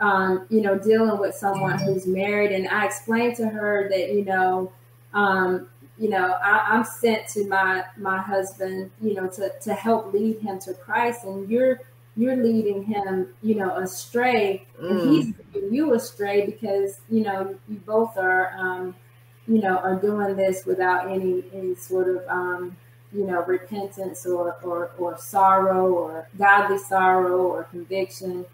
um, you know, dealing with someone who's married. And I explained to her that, you know, um, you know, I, am sent to my my husband, you know, to to help lead him to Christ, and you're you're leading him, you know, astray, mm. and he's leading you astray because you know you both are, um, you know, are doing this without any any sort of um, you know repentance or or or sorrow or godly sorrow or conviction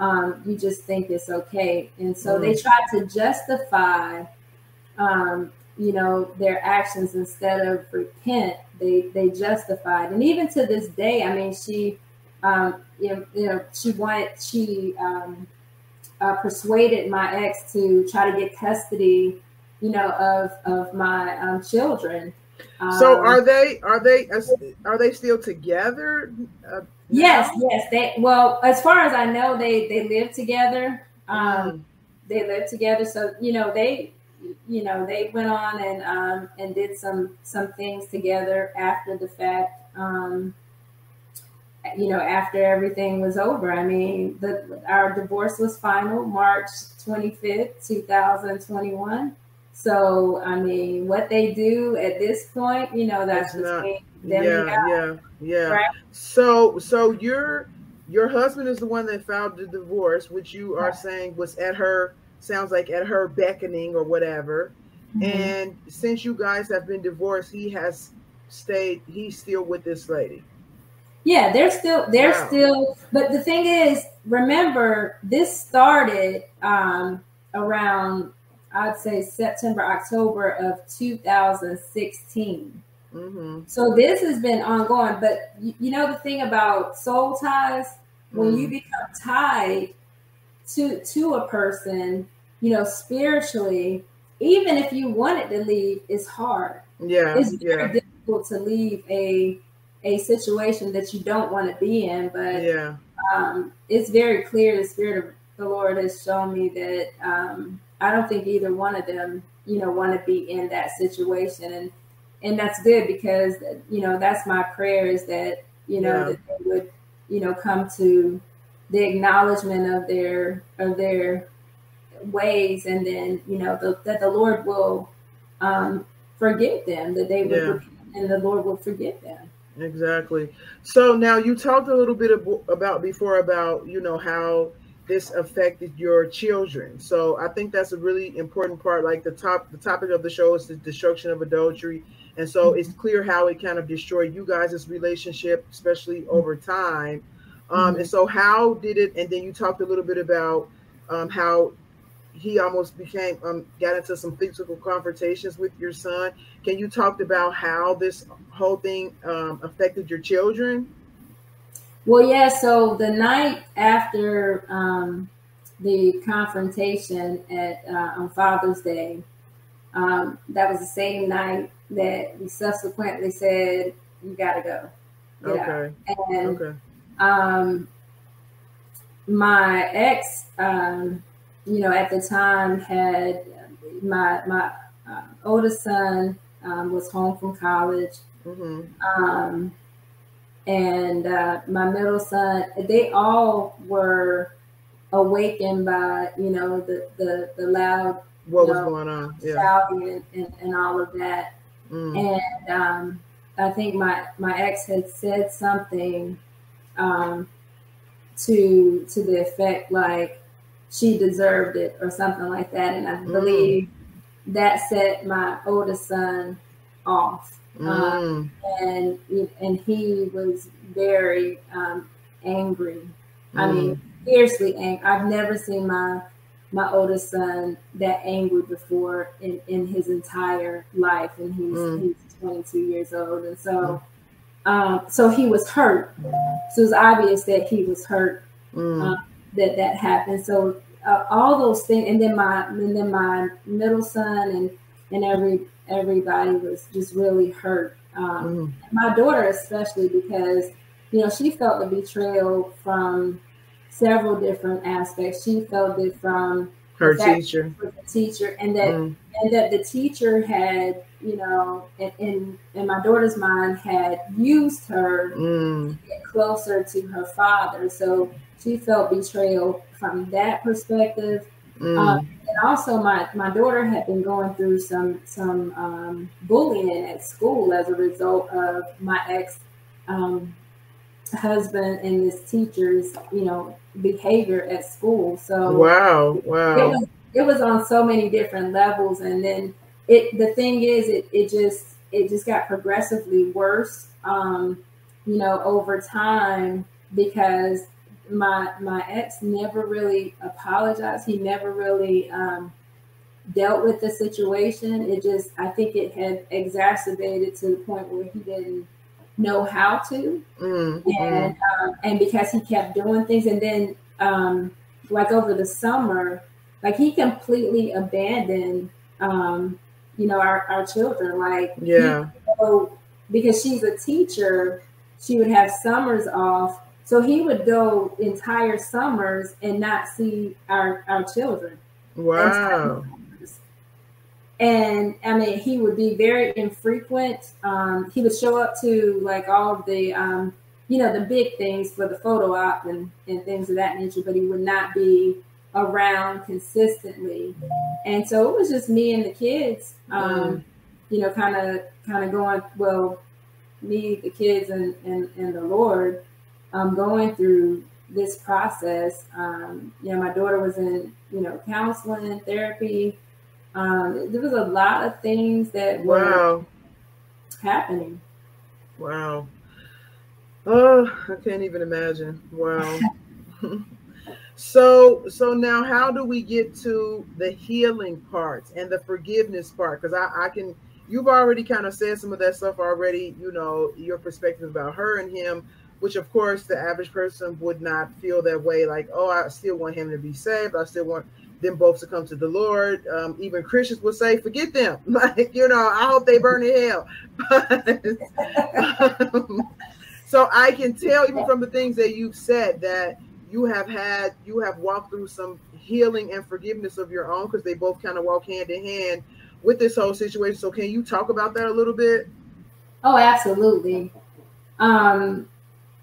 um, you just think it's okay. And so mm. they try to justify, um, you know, their actions instead of repent. They they justified, and even to this day, I mean, she, um, you, know, you know, she wanted she um, uh, persuaded my ex to try to get custody, you know, of of my um, children. So um, are they are they are they still together? Uh, Yes, yes. They well, as far as I know, they they live together. Um, mm. They live together, so you know they, you know, they went on and um, and did some some things together after the fact. Um, you know, after everything was over. I mean, the our divorce was final March twenty fifth, two thousand twenty one. So I mean, what they do at this point, you know, that's between them yeah, yeah, yeah. Right? So, so your your husband is the one that filed the divorce, which you are saying was at her sounds like at her beckoning or whatever. Mm-hmm. And since you guys have been divorced, he has stayed. He's still with this lady. Yeah, they're still they're Wow. still but the thing is, remember this started um around I'd say September, October of 2016. Mm-hmm. So this has been ongoing, but you, you know the thing about soul ties, when you Mm. become tied to to a person, you know, spiritually, even if you wanted to leave, it's hard. Yeah, It's very yeah, difficult to leave a a situation that you don't want to be in, but yeah, um, it's very clear the spirit of the Lord has shown me that um, I don't think either one of them, you know, want to be in that situation, and and that's good because you know that's my prayer is that you know Yeah. that they would you know come to the acknowledgement of their of their ways, and then you know the, that the Lord will um, forgive them, that they would Yeah. and the Lord will forgive them. exactly. So now you talked a little bit about before about you know how this affected your children. So I think that's a really important part. Like the top, the topic of the show is the destruction of adultery, and so it's clear how it kind of destroyed you guys' relationship, especially over time. Um, and so how did it? And then you talked a little bit about um, how he almost became um, got into some physical confrontations with your son. Can you talk about how this whole thing um, affected your children? Well, yeah. So the night after um, the confrontation at uh, on Father's Day, um, that was the same night that we subsequently said, "You got to go." Get out." Okay. And Okay. um, my ex, um, you know, at the time had my my uh, oldest son um, was home from college hmm um, and uh, my middle son, they all were awakened by you know the the, the loud What was No. going on? Yeah. shouting and, and, and all of that. Mm. And um, I think my my ex had said something um, to to the effect like she deserved it or something like that, and I Mm. believe that set my oldest son off Mm. and and he was very um, angry. I Mm. mean, fiercely angry. I've never seen my my oldest son that angry before in, in his entire life, and he's Mm. he's 22 years old, and so um, so he was hurt. So it's obvious that he was hurt Mm. that that happened. So uh, all those things, and then my and then my middle son and and every everybody was just really hurt. Um, Mm. my daughter especially because you know she felt the betrayal from several different aspects. She felt it from Her teacher. the teacher, and that Mm. and that the teacher had you know in in, in my daughter's mind had used her Mm. get closer to her father. So she felt betrayal from that perspective. Mm. Um, and also, my, my daughter had been going through some some um, bullying at school as a result of my ex um, husband and this teacher's you know behavior at school. So wow. it Wow. was it was on so many different levels and then it the thing is it, it just it just got progressively worse um you know over time because my my ex never really apologized he never really um dealt with the situation it just i think it had exacerbated to the point where he didn't know how to Mm. Mm. and um, and because he kept doing things and then um like over the summer like he completely abandoned um you know our, our children like he Yeah. go- because she's a teacher she would have summers off so he would go entire summers and not see our our children Wow. and I mean, he would be very infrequent. Um, he would show up to like all of the, um, you know, the big things for the photo op and, and things of that nature, but he would not be around consistently. And so it was just me and the kids, um, you know, kind of, kind of going, well, me, the kids, and and, and the Lord, um, going through this process. Um, you know, my daughter was in, you know, counseling, therapy. Um, there was a lot of things that were Wow. happening. Wow. Oh, I can't even imagine. Wow. so so now how do we get to the healing parts and the forgiveness part? Because I, I can you've already kind of said some of that stuff already, you know, your perspective about her and him, which of course the average person would not feel that way, like, oh, I still want him to be saved. I still want them both to come to the Lord. Um, even Christians would say, forget them. Like, you know, I hope they burn in hell. But, um, so I can tell even from the things that you've said that you have had, you have walked through some healing and forgiveness of your own because they both kind of walk hand in hand with this whole situation. So can you talk about that a little bit? Oh, absolutely. Um,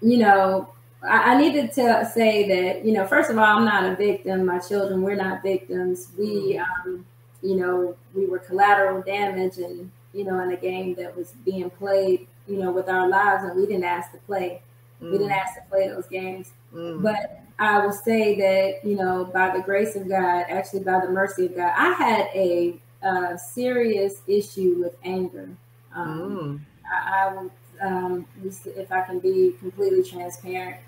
you know, I, I needed to say that, you know, first of all, I'm not a victim. My children, we're not victims. We, mm-hmm. um, you know, we were collateral damage and, you know, in a game that was being played, you know, with our lives and we didn't ask to play. Mm. We didn't mm. ask to play those games. Mm. But I will say that, you know, by the grace of God, actually by the mercy of God, I had a, a serious issue with anger. Um, mm. I, I um, if I can be completely transparent,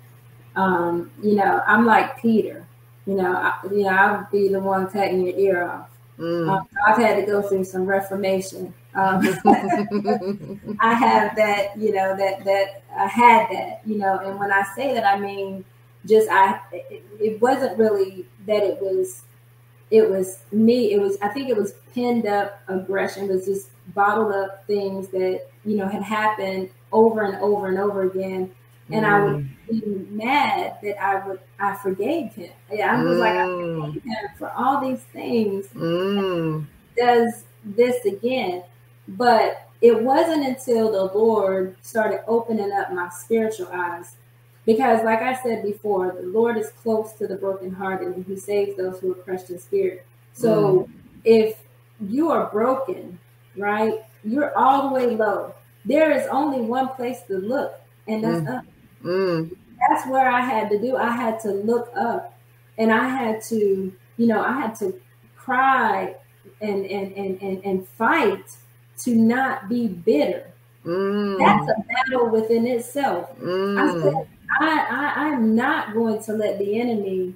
um, you know, I'm like Peter. You know, I, you know, I'll be the one cutting your ear off. Mm. Um, I've had to go through some reformation. Um, I have that, you know, that that I had that, you know, and when I say that, I mean just I. It, it wasn't really that it was. It was me. It was. I think it was pinned up aggression. It was just bottled up things that you know had happened over and over and over again and mm. I would mm. be mad that I would I forgave him. Yeah, I was mm. like, I mm. forgave him for all these things. Mm. Does this again, but it wasn't until the Lord started opening up my spiritual eyes. Because, like I said before, the Lord is close to the brokenhearted and He saves those who are crushed in spirit. So, mm. if you are broken, right, you're all the way low. There is only one place to look, and that's mm. up. Mm. That's where I had to do. I had to look up and I had to, you know, I had to cry and and and and, and fight to not be bitter. Mm. That's a battle within itself. Mm. I said, I, I, I'm not going to let the enemy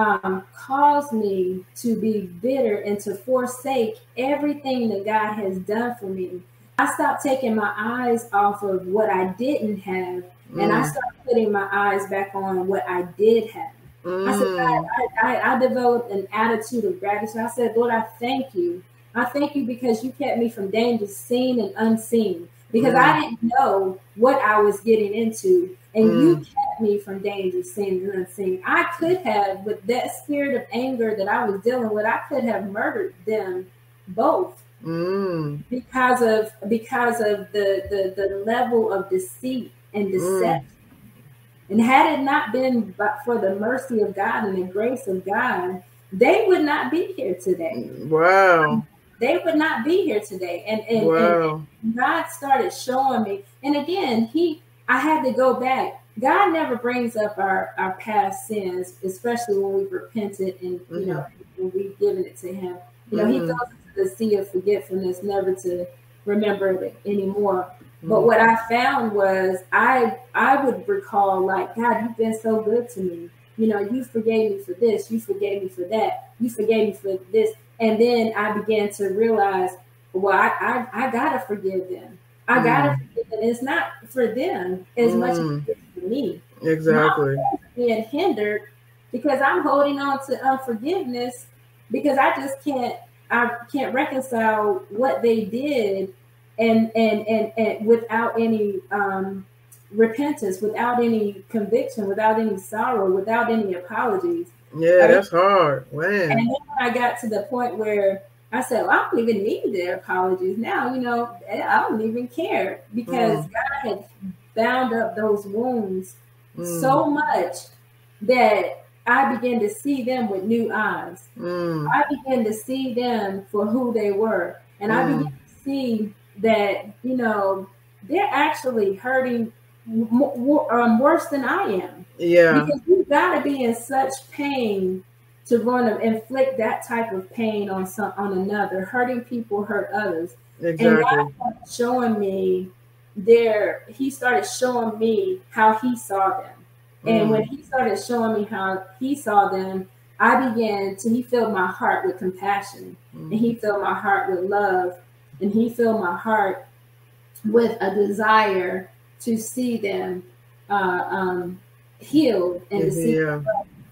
um, cause me to be bitter and to forsake everything that God has done for me. I stopped taking my eyes off of what I didn't have Mm. And I mm. started putting my eyes back on what I did have. Mm. I said, mm. I, I, I developed an attitude of gratitude. I said, Lord, I thank you. I thank you because you kept me from danger seen and unseen because mm. I didn't know what I was getting into. And mm. you kept me from danger seen and unseen. I could have, with that spirit of anger that I was dealing with, I could have murdered them both. Mm. Because of because of the, the the level of deceit and mm. deception. Mm. And had it not been but for the mercy of God and the grace of God, they would not be here today. Wow. They would not be here today. And, and, wow. and God started showing me. And again, He I had to go back. God never brings up our, our past sins, especially when we've repented and mm-hmm. you know mm-hmm. when we've given it to Him. You know, mm-hmm. He goes into the sea of forgetfulness, never to remember it anymore. But what I found was I I would recall like God, you've been so good to me. You know, you forgave me for this, you forgave me for that, you forgave me for this, and then I began to realize, well, I I, I gotta forgive them. I gotta them. It's not for them as mm. much as for me. Exactly. Being hindered because I'm holding on to unforgiveness because I just can't I can't reconcile what they did and and and, and without any um, repentance, without any conviction, without any sorrow, without any apologies. Yeah, that's hard. Man. And then when I got to the point where I said, well, I don't even need their apologies now. You know, I don't even care because mm. God had bound up those wounds mm. so much that I began to see them with new eyes. Mm. I began to see them for who they were, and I mm. began to see that you know they're actually hurting um, worse than I am. Yeah, because you've got to be in such pain to want to inflict that type of pain on some on another. Hurting people hurt others. Exactly. And showing me there he started showing me how he saw them. And mm. when he started showing me how he saw them, I began to he filled my heart with compassion mm. and he filled my heart with love and he filled my heart with a desire to see them uh, um, healed and to see yeah.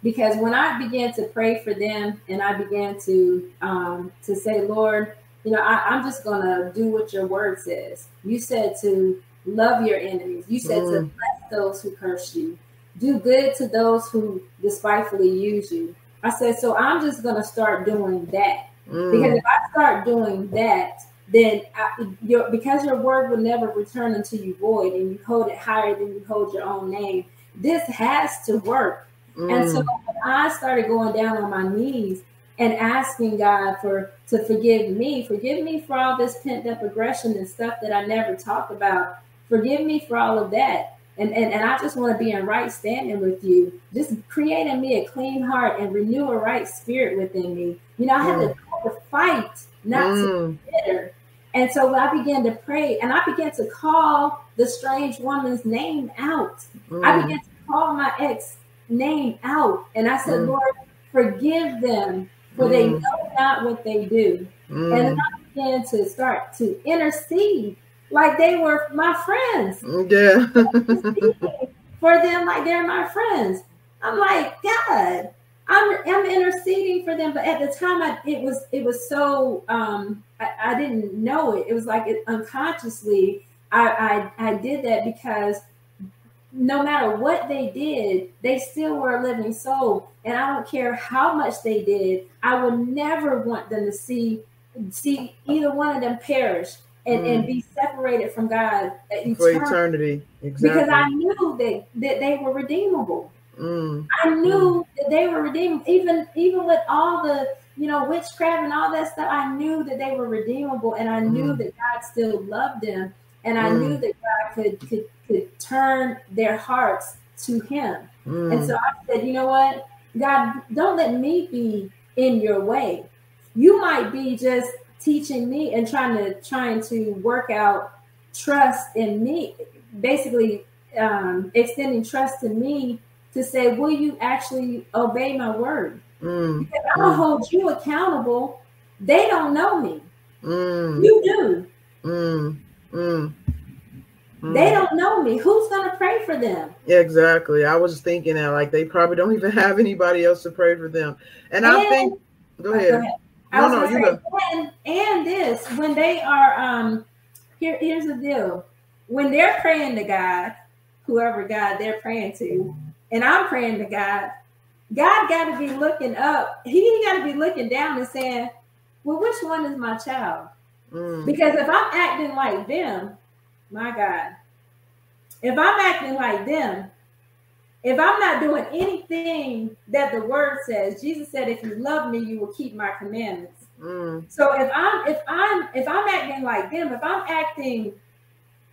Because when I began to pray for them and I began to um, to say, Lord, you know, I, am just gonna do what your word says. You said to love your enemies. You said mm. to bless those who curse you. Do good to those who despitefully use you. I said, so I'm just gonna start doing that. Mm. Because if I start doing that, then I, your, because your word will never return unto you void and you hold it higher than you hold your own name, this has to work. Mm. And so mm. I started going down on my knees and asking God for to forgive me, forgive me for all this pent up aggression and stuff that I never talked about. Forgive me for all of that. And, and, and I just want to be in right standing with you. Just create in me a clean heart and renew a right spirit within me. You know, I had mm. to, to, fight, not mm. to be bitter. And so I began to pray and I began to call the strange woman's name out. Mm. I began to call my ex name out. And I said, mm. Lord, forgive them for they mm. know not what they do. Mm. And I began to start to intercede like they were my friends. Yeah. for them like they're my friends. I'm like, God, I'm I'm interceding for them, but at the time I, it was it was so um I, I didn't know it. It was like it, unconsciously I, I I did that because no matter what they did, they still were a living soul. And I don't care how much they did, I would never want them to see see either one of them perish and, mm. and be separated from God for eternity. Exactly. Because I knew that, that they were redeemable. Mm. I knew mm. that they were redeemable, even even with all the you know witchcraft and all that stuff. I knew that they were redeemable, and I knew mm. that God still loved them, and I knew mm. that God could could could turn their hearts to Him. And so I said, you know what, God, don't let me be in your way. You might be just teaching me and trying to trying to work out trust in me basically um, extending trust to me to say will you actually obey my word mm. because i'm gonna mm. hold you accountable they don't know me mm. you do mm. They don't know me. Who's gonna pray for them? Exactly. I was thinking that like they probably don't even have anybody else to pray for them. And, and I think go ahead. Go ahead. No, no, you go. And, and this, when they are, um, here, here's the deal. When they're praying to God, whoever God they're praying to, and I'm praying to God, God got to be looking up. He got to be looking down and saying, "Well, which one is my child?" Mm. Because if I'm acting like them, my God, if I'm acting like them, if I'm not doing anything that the word says, Jesus said, if you love me, you will keep my commandments. Mm. So if I'm if I'm if I'm acting like them, if I'm acting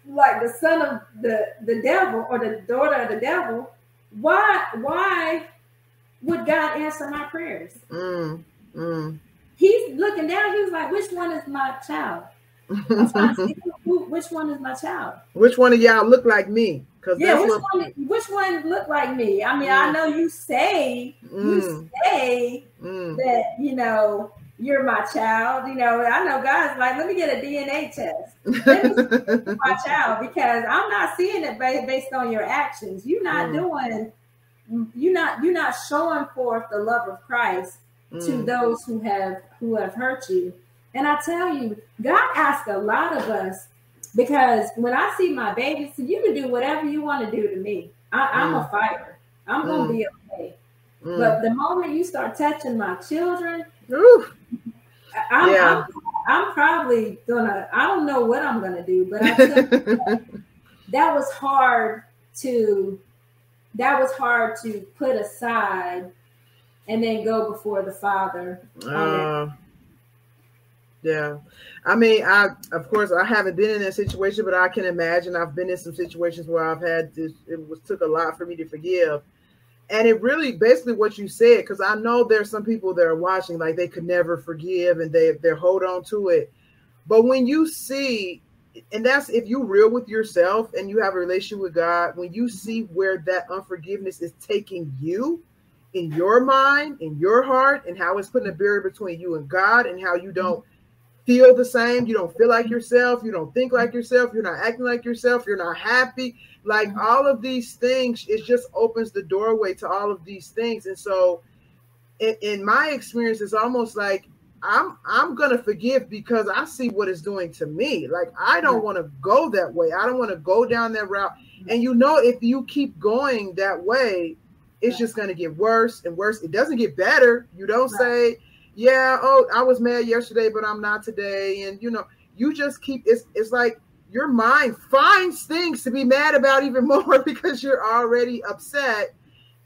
like the son of the the devil or the daughter of the devil, why why would God answer my prayers? Mm. Mm. He's looking down. He's like, which one is my child? which one is my child? Which one of y'all look like me? Cause yeah, which what... one? Which one look like me? I mean, mm. I know you say mm. you say mm. that you know you're my child. You know, I know God's like, let me get a DNA test. my child because I'm not seeing it based, based on your actions. You're not mm. doing. You're not. You're not showing forth the love of Christ to mm. those who have who have hurt you. And I tell you, God asks a lot of us because when I see my babies, you can do whatever you want to do to me. I, am mm. a fighter. I'm mm. gonna be okay. Mm. But the moment you start touching my children, I'm, yeah. I'm, I'm, probably gonna. I don't know what I'm gonna do, but I that was hard to. That was hard to put aside, and then go before the Father. Uh, yeah. I mean, I of course I haven't been in that situation, but I can imagine I've been in some situations where I've had this it was took a lot for me to forgive. And it really basically what you said, because I know there's some people that are watching, like they could never forgive and they they hold on to it. But when you see and that's if you real with yourself and you have a relationship with God, when you see where that unforgiveness is taking you in your mind, in your heart, and how it's putting a barrier between you and God, and how you don't feel the same, you don't feel like yourself, you don't think like yourself, you're not acting like yourself, you're not happy. Like mm-hmm. all of these things, it just opens the doorway to all of these things. And so, in, in my experience, it's almost like I'm I'm gonna forgive because I see what it's doing to me. Like I don't want to go that way. I don't want to go down that route. Mm-hmm. And you know, if you keep going that way, it's just gonna get worse and worse. It doesn't get better. You don't say, "Yeah, oh, I was mad yesterday, but I'm not today." And you know, you just keep. It's it's like your mind finds things to be mad about even more because you're already upset,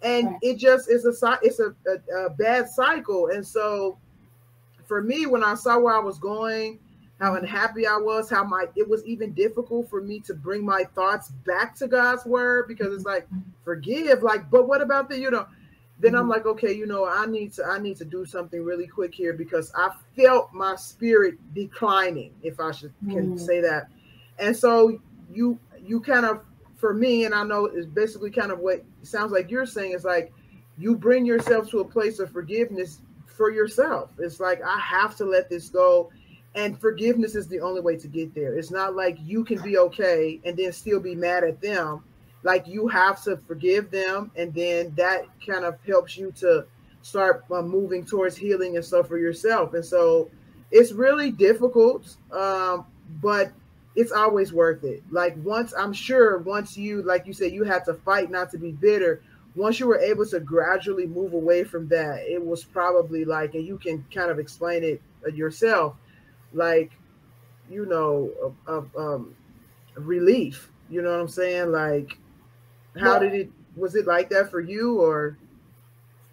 and right. it just is a it's a, a, a bad cycle. And so for me, when I saw where I was going, how unhappy I was, how my it was even difficult for me to bring my thoughts back to God's word because it's like forgive, like, but what about the, you know? Then I'm mm-hmm. like, okay, you know, I need to I need to do something really quick here because I felt my spirit declining, if I should can mm. say that. And so you you kind of for me, and I know it's basically kind of what sounds like you're saying is like you bring yourself to a place of forgiveness for yourself. It's like I have to let this go. And forgiveness is the only way to get there. It's not like you can be okay and then still be mad at them. Like you have to forgive them, and then that kind of helps you to start uh, moving towards healing and stuff for yourself. And so it's really difficult, um, but it's always worth it. Like once I'm sure, once you, like you said, you had to fight not to be bitter once you were able to gradually move away from that, it was probably like, and you can kind of explain it uh, yourself, like, you know, of, um, relief. You know what I'm saying? Like, how well, did it? Was it like that for you, or?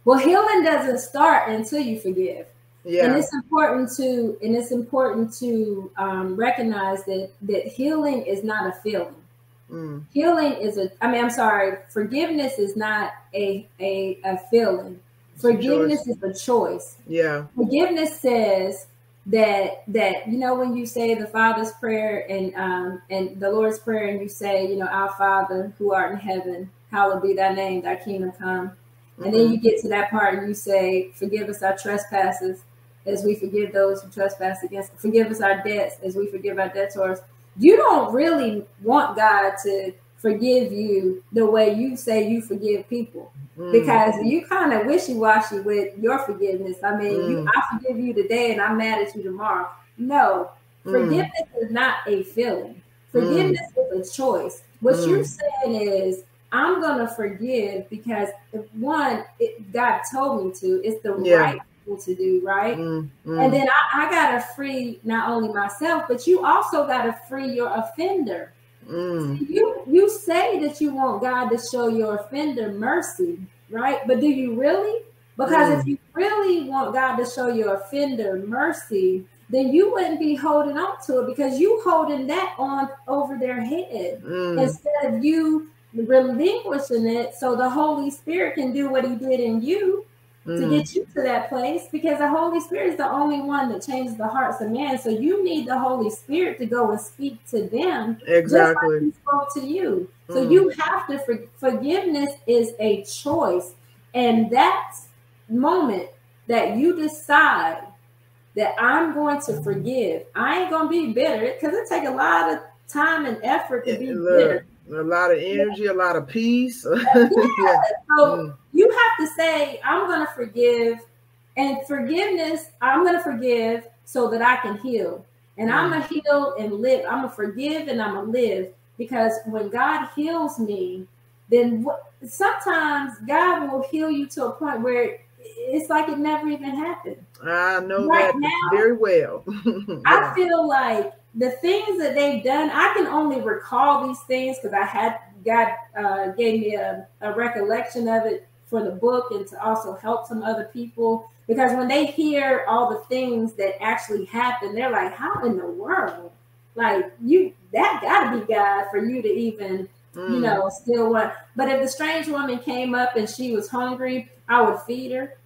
Well, healing doesn't start until you forgive. Yeah. And it's important to and it's important to um, recognize that that healing is not a feeling. Mm. Healing is a, I mean, I'm sorry, forgiveness is not a, a, a feeling. Forgiveness is a choice. Yeah. Forgiveness says that that you know when you say the Father's prayer and um and the Lord's prayer and you say you know our Father who art in heaven hallowed be thy name thy kingdom come. And mm-hmm. then you get to that part and you say forgive us our trespasses as we forgive those who trespass against forgive us our debts as we forgive our debtors. You don't really want God to forgive you the way you say you forgive people mm. because you kind of wishy-washy with your forgiveness. I mean, mm. you, I forgive you today and I'm mad at you tomorrow. No, mm. forgiveness is not a feeling. Forgiveness mm. is a choice. What you're mm. saying is, I'm gonna forgive because one, it, God told me to. It's the yeah. right to do, right? Mm, mm. And then I, I, gotta free not only myself, but you also gotta free your offender. Mm. you you say that you want God to show your offender mercy, right? But do you really? Because if mm. you really want God to show your offender mercy, then you wouldn't be holding on to it because you holding that on over their head mm. instead of you relinquishing it so the Holy Spirit can do what he did in you mm. to get you to that place because the Holy Spirit is the only one that changes the hearts of man. So you need the Holy Spirit to go and speak to them exactly. Like he spoke to you. Mm. So you have to for, forgiveness is a choice, and that moment that you decide that I'm going to forgive, I ain't gonna be bitter because it take a lot of time and effort to be bitter a lot of energy, yeah. a lot of peace. yeah. yeah. So mm. you have to say, I'm going to forgive. And forgiveness, I'm going to forgive so that I can heal. And mm. I'm going to heal and live. I'm going to forgive and I'm going to live. Because when God heals me, then what, sometimes God will heal you to a point where it's like it never even happened. I know right that now, very well. yeah. I feel like the things that they've done, I can only recall these things because I had God uh, gave me a, a recollection of it for the book and to also help some other people. Because when they hear all the things that actually happen, they're like, "How in the world? Like you that got to be God for you to even." Mm. You know, still want. But if the strange woman came up and she was hungry, I would feed her.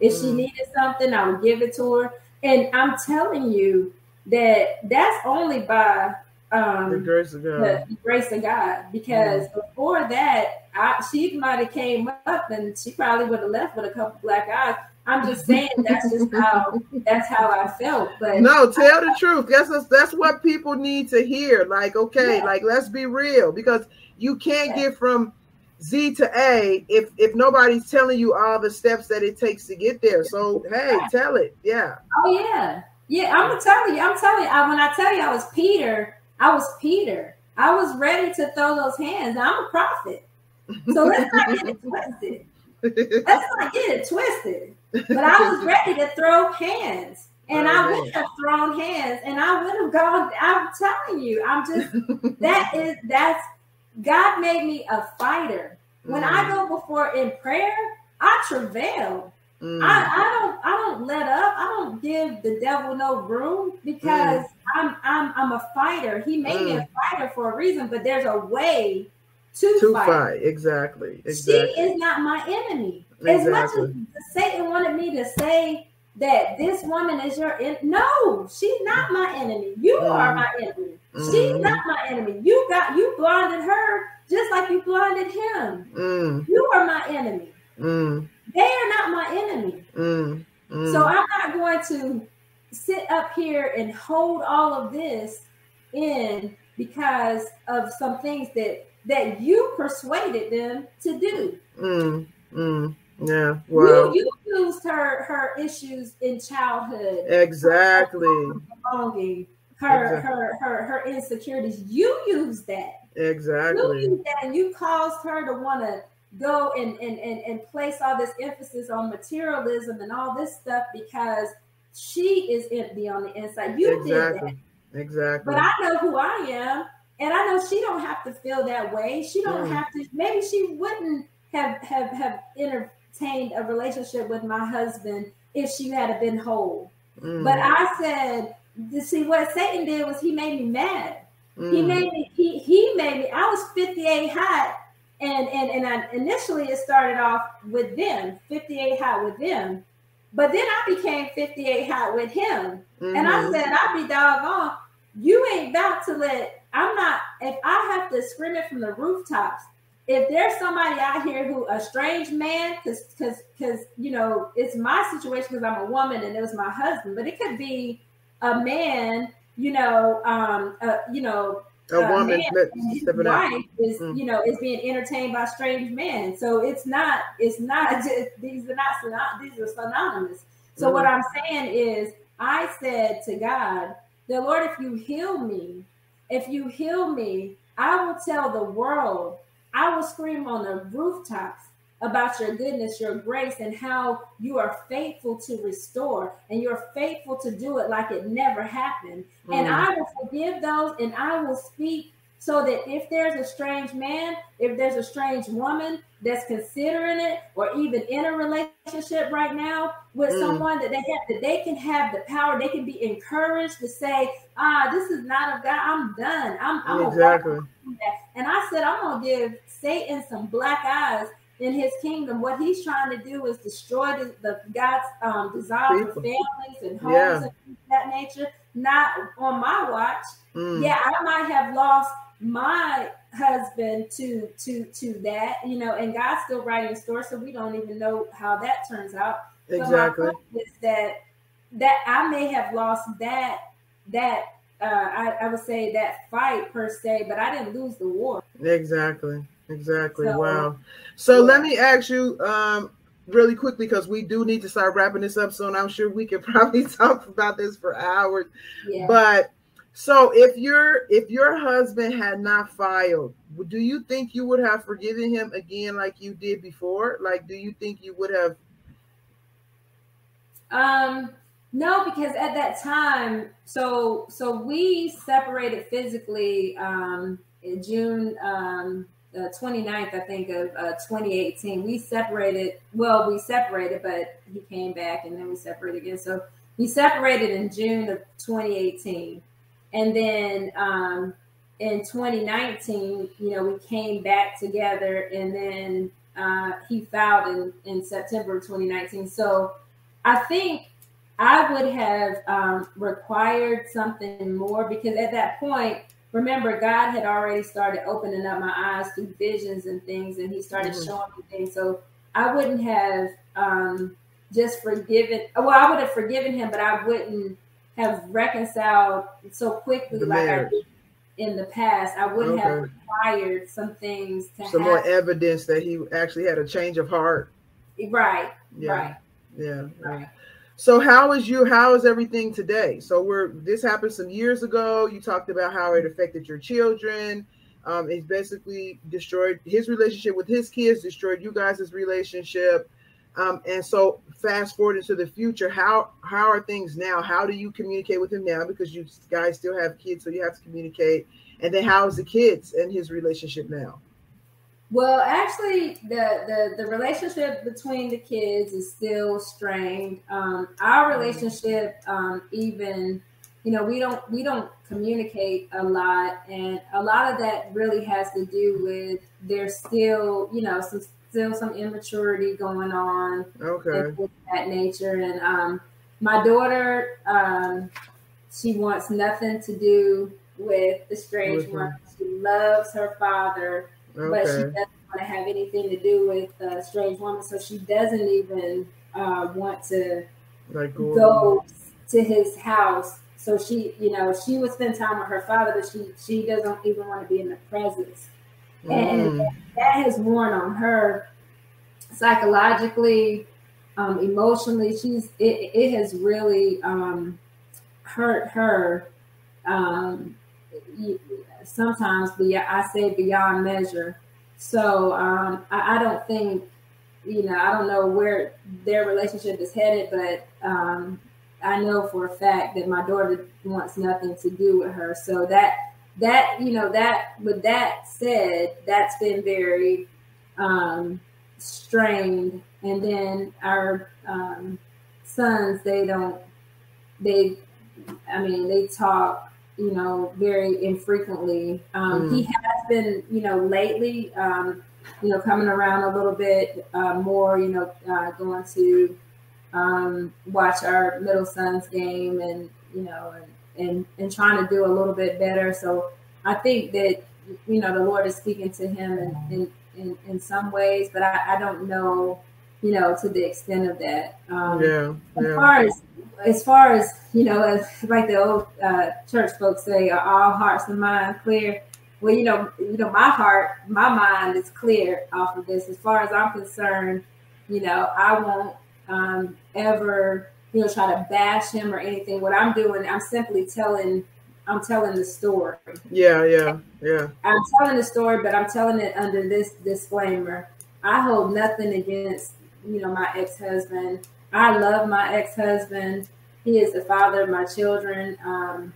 If mm. she needed something, I would give it to her. And I'm telling you, that that's only by um, the grace of God. The, grace of God. Because mm-hmm. before that, I, she might have came up and she probably would have left with a couple black eyes. I'm just saying that's just how that's how I felt. But no, tell the truth. That's that's what people need to hear. Like, okay, yeah. like let's be real because you can't yeah. get from Z to A if if nobody's telling you all the steps that it takes to get there. So hey, tell it. Yeah. Oh yeah. Yeah, I'm gonna tell you. I'm telling you. I, when I tell you I was Peter, I was Peter. I was ready to throw those hands. I'm a prophet. So let's not get it twisted. Let's not get it twisted. But I was ready to throw hands. And I would have thrown hands and I would have gone. I'm telling you, I'm just that is that's God made me a fighter. When mm. I go before in prayer, I travail. Mm. I, I don't I don't let up. I don't give the devil no room because mm. I'm I'm I'm a fighter. He made me a mm. fighter for a reason, but there's a way to, to fight. fight. Exactly. exactly. She is not my enemy. Exactly. As much as Satan wanted me to say that this woman is your en- no, she's not my enemy. You mm. are my enemy. Mm. She's not my enemy. You got you blinded her just like you blinded him. Mm. You are my enemy. They are not my enemy. Mm. Mm. So I'm not going to sit up here and hold all of this in because of some things that that you persuaded them to do. Mm, mm, yeah. Well, you, you used her her issues in childhood. Exactly. Belonging, her exactly. her her her insecurities. You used that. Exactly. You used that, and you caused her to want to go and, and and and place all this emphasis on materialism and all this stuff because she is empty on the inside. You exactly. did that. Exactly. But I know who I am and I know she don't have to feel that way. She don't mm. have to. Maybe she wouldn't have have have entertained a relationship with my husband if she had been whole. Mm. But I said, to see what Satan did was he made me mad. Mm. He made me. He he made me. I was fifty eight hot, and and and I, initially it started off with them fifty eight hot with them. But then I became 58 hot with him. Mm-hmm. And I mm-hmm. said, I'd be doggone. You ain't about to let I'm not, if I have to scream it from the rooftops, if there's somebody out here who a strange man, because because because you know it's my situation because I'm a woman and it was my husband, but it could be a man, you know, um, uh, you know, a, a woman wife is mm. you know is being entertained by strange men. So it's not it's not just, these are not these are synonymous. So mm. what I'm saying is, I said to God, the Lord, if you heal me, if you heal me, I will tell the world, I will scream on the rooftops about your goodness, your grace, and how you are faithful to restore and you're faithful to do it like it never happened. Mm. And I will forgive those and I will speak so that if there's a strange man, if there's a strange woman that's considering it, or even in a relationship right now with mm. someone that they have, that they can have the power, they can be encouraged to say, "Ah, this is not of God. I'm done. I'm, I'm exactly." And I said, I'm gonna give Satan some black eyes in his kingdom. What he's trying to do is destroy the, the God's um, desire People. for families and homes yeah. and that nature. Not on my watch. Mm. Yeah, I might have lost my husband to to to that, you know, and God's still writing a story, so we don't even know how that turns out. Exactly. is that that I may have lost that that uh, I, I would say that fight per se, but I didn't lose the war. Exactly. Exactly. So, wow. So let me ask you um really quickly because we do need to start wrapping this up soon. I'm sure we could probably talk about this for hours. Yeah. But so if your if your husband had not filed, do you think you would have forgiven him again like you did before? Like, do you think you would have? Um, no, because at that time, so so we separated physically um, in June um, uh, 29th, I think, of uh, 2018. We separated. Well, we separated, but he came back, and then we separated again. So we separated in June of 2018 and then um, in 2019, you know, we came back together and then uh, he filed in, in September of 2019. So I think I would have um, required something more because at that point, remember God had already started opening up my eyes through visions and things, and He started mm-hmm. showing me things. So I wouldn't have um, just forgiven. Well, I would have forgiven him, but I wouldn't have reconciled so quickly the like marriage. I did in the past. I would okay. have required some things to some happen. more evidence that he actually had a change of heart. Right. Yeah. Right. Yeah. Right. So how is you? How is everything today? So we're this happened some years ago. You talked about how it affected your children. Um, it's basically destroyed his relationship with his kids, destroyed you guys' relationship. Um, and so fast forward into the future, how how are things now? How do you communicate with him now? Because you guys still have kids, so you have to communicate. And then how's the kids and his relationship now? Well, actually, the, the the relationship between the kids is still strained. Um, our mm-hmm. relationship, um, even you know, we don't we don't communicate a lot, and a lot of that really has to do with there's still you know some still some immaturity going on. Okay. that nature. And um, my daughter, um, she wants nothing to do with the strange one. She loves her father, okay. but she doesn't want to have anything to do with the strange woman. So she doesn't even uh, want to like go, to his house. So she, you know, she would spend time with her father, but she she doesn't even want to be in the presence and mm. that has worn on her psychologically, um, emotionally. She's it, it has really um, hurt her. Um, sometimes, I say beyond measure. So um, I, I, don't think, you know, I don't know where their relationship is headed, but um, I know for a fact that my daughter wants nothing to do with her. So that that you know that with that said that's been very um strained and then our um sons they don't they i mean they talk you know very infrequently um mm. he has been you know lately um you know coming around a little bit uh, more you know uh, going to um watch our middle son's game and you know and and and trying to do a little bit better. So I think that you know the Lord is speaking to him in in, in, in some ways, but I, I, don't know you know to the extent of that. Um, yeah, yeah. As far as as far as you know, as like the old uh, church folks say, all hearts and minds clear. Well, you know, you know, my heart, my mind is clear off of this. As far as I'm concerned, you know, I won't um, ever you know, try to bash him or anything. What I'm doing, I'm simply telling, I'm telling the story. Yeah, yeah, yeah. I'm telling the story, but I'm telling it under this disclaimer. I hold nothing against, you know, my ex-husband. I love my ex-husband. He is the father of my children. Um,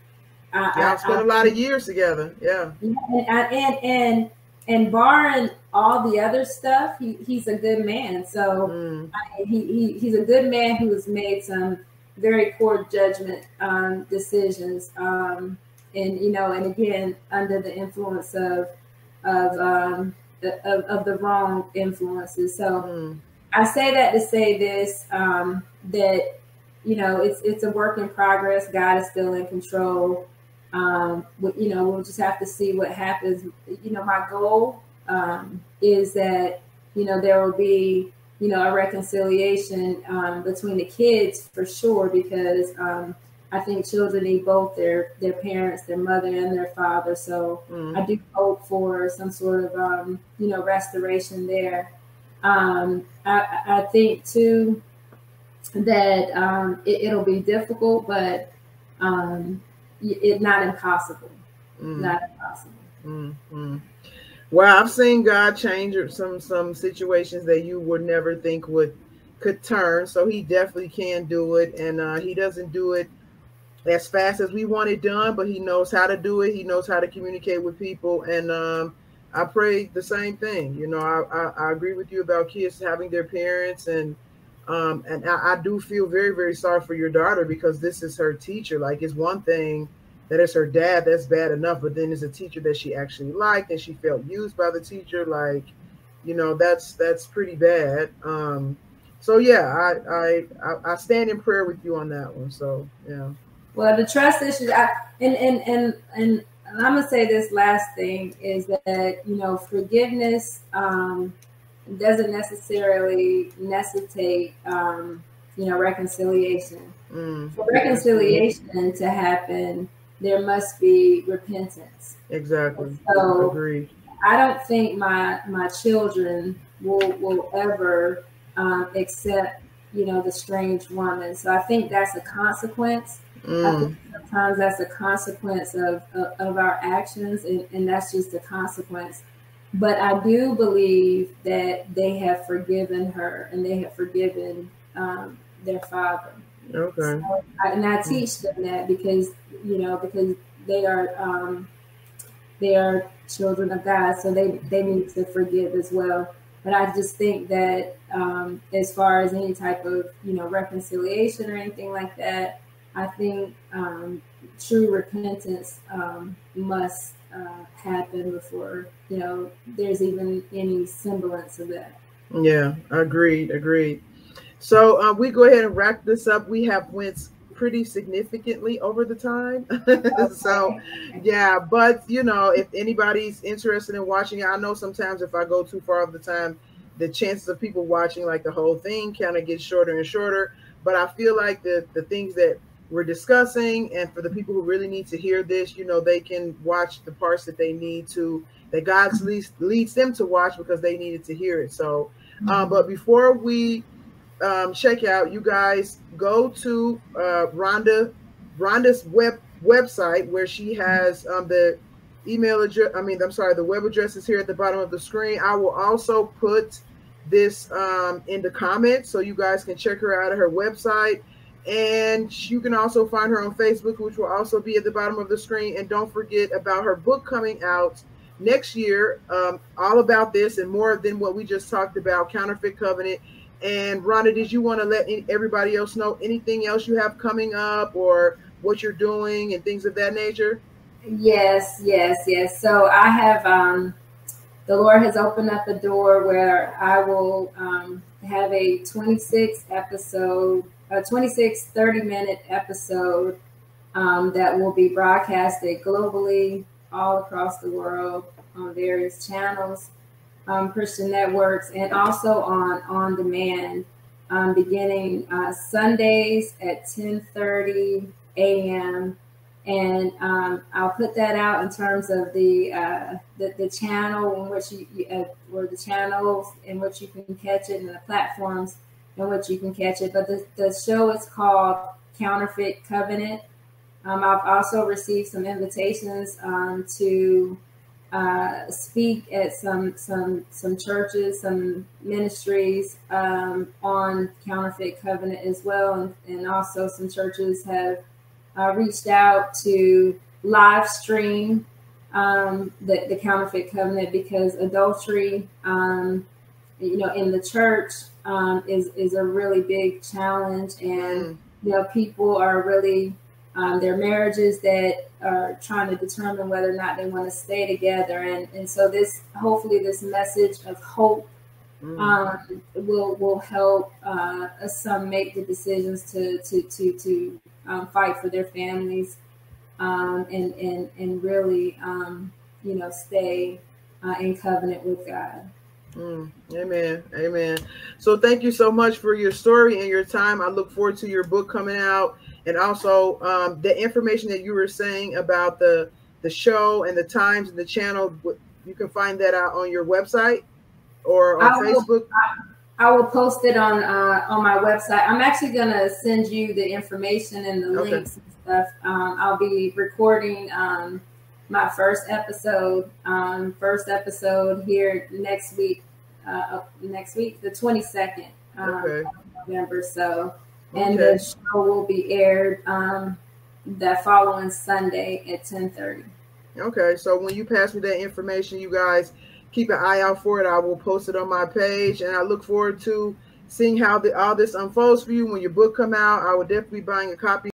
I, yeah, I spent I, a lot of years together. Yeah. And and and, and barring all the other stuff, he, he's a good man. So mm. I, he, he, he's a good man who has made some very poor judgment um, decisions. Um, and, you know, and again, under the influence of, of, um, the, of, of, the wrong influences. So mm. I say that to say this, um, that, you know, it's, it's a work in progress. God is still in control. Um, you know, we'll just have to see what happens. You know, my goal um, is that you know there will be you know a reconciliation um, between the kids for sure because um, I think children need both their their parents, their mother and their father. So mm. I do hope for some sort of um, you know restoration there. Um, I, I, think too that um, it, will be difficult, but um, it not impossible. Mm. Not impossible. Mm, well, I've seen God change some some situations that you would never think would could turn. So He definitely can do it, and uh, He doesn't do it as fast as we want it done, but He knows how to do it. He knows how to communicate with people, and um, I pray the same thing. You know, I, I, I agree with you about kids having their parents, and um, and I, I do feel very very sorry for your daughter because this is her teacher. Like, it's one thing that it's her dad, that's bad enough. But then it's a teacher that she actually liked and she felt used by the teacher. Like, you know, that's that's pretty bad. Um, so yeah, I I I stand in prayer with you on that one. So yeah. Well, the trust issue, I, and and and and I'm gonna say this last thing is that you know forgiveness um, doesn't necessarily necessitate um, you know reconciliation. Mm. For reconciliation to happen, there must be repentance. Exactly. So Agreed. I don't think my my children will will ever um, accept you know the strange woman. So I think that's a consequence. Mm. sometimes that's a consequence of, of, of our actions, and, and that's just a consequence. But I do believe that they have forgiven her and they have forgiven um, their father. Okay. So I, and I teach them that because you know because they are um, they are children of God, so they they need to forgive as well. But I just think that um, as far as any type of you know reconciliation or anything like that, I think um, true repentance um, must uh, happen before you know there's even any semblance of that. Yeah, agreed, agreed. So uh, we go ahead and wrap this up. We have went pretty significantly over the time. so yeah, but you know, if anybody's interested in watching it, I know sometimes if I go too far over the time, the chances of people watching like the whole thing kind of gets shorter and shorter. But I feel like the the things that we're discussing and for the people who really need to hear this, you know, they can watch the parts that they need to that God's leads leads them to watch because they needed to hear it. So, uh, but before we um, check out, you guys go to uh, Rhonda Rhonda's web website where she has um, the email address. I mean, I'm sorry, the web address is here at the bottom of the screen. I will also put this um, in the comments so you guys can check her out at her website. And you can also find her on Facebook, which will also be at the bottom of the screen. And don't forget about her book coming out next year, um, all about this and more than what we just talked about, Counterfeit Covenant. And Rhonda, did you want to let everybody else know anything else you have coming up or what you're doing and things of that nature? Yes, yes, yes. So I have, um, the Lord has opened up a door where I will um, have a 26 episode, a 26 30 minute episode um, that will be broadcasted globally all across the world on various channels um, Christian networks, and also on on demand, um, beginning uh, Sundays at 10:30 a.m. And um, I'll put that out in terms of the uh, the, the, channel in which you, you uh, or the channels in which you can catch it, and the platforms in which you can catch it. But the, the show is called Counterfeit Covenant. Um, I've also received some invitations um, to uh, speak at some some some churches, some ministries um, on counterfeit covenant as well, and, and also some churches have uh, reached out to live stream um, the, the counterfeit covenant because adultery, um, you know, in the church um, is is a really big challenge, and mm. you know, people are really um, their marriages that are trying to determine whether or not they want to stay together. And, and so this, hopefully this message of hope mm. um, will, will help uh, some make the decisions to, to, to, to um, fight for their families um, and, and, and really, um, you know, stay uh, in covenant with God. Mm, amen. Amen. So thank you so much for your story and your time. I look forward to your book coming out and also um, the information that you were saying about the the show and the times and the channel. You can find that out on your website or on I will, Facebook. I, I, will post it on uh, on my website. I'm actually gonna send you the information and the okay. links and stuff. Um, I'll be recording um, my first episode, um, first episode here next week. Uh, next week, the 22nd um, okay. November. So and okay. the show will be aired um, that following Sunday at ten thirty. Okay, so when you pass me that information, you guys keep an eye out for it. I will post it on my page, and I look forward to seeing how the, all this unfolds for you when your book come out. I will definitely be buying a copy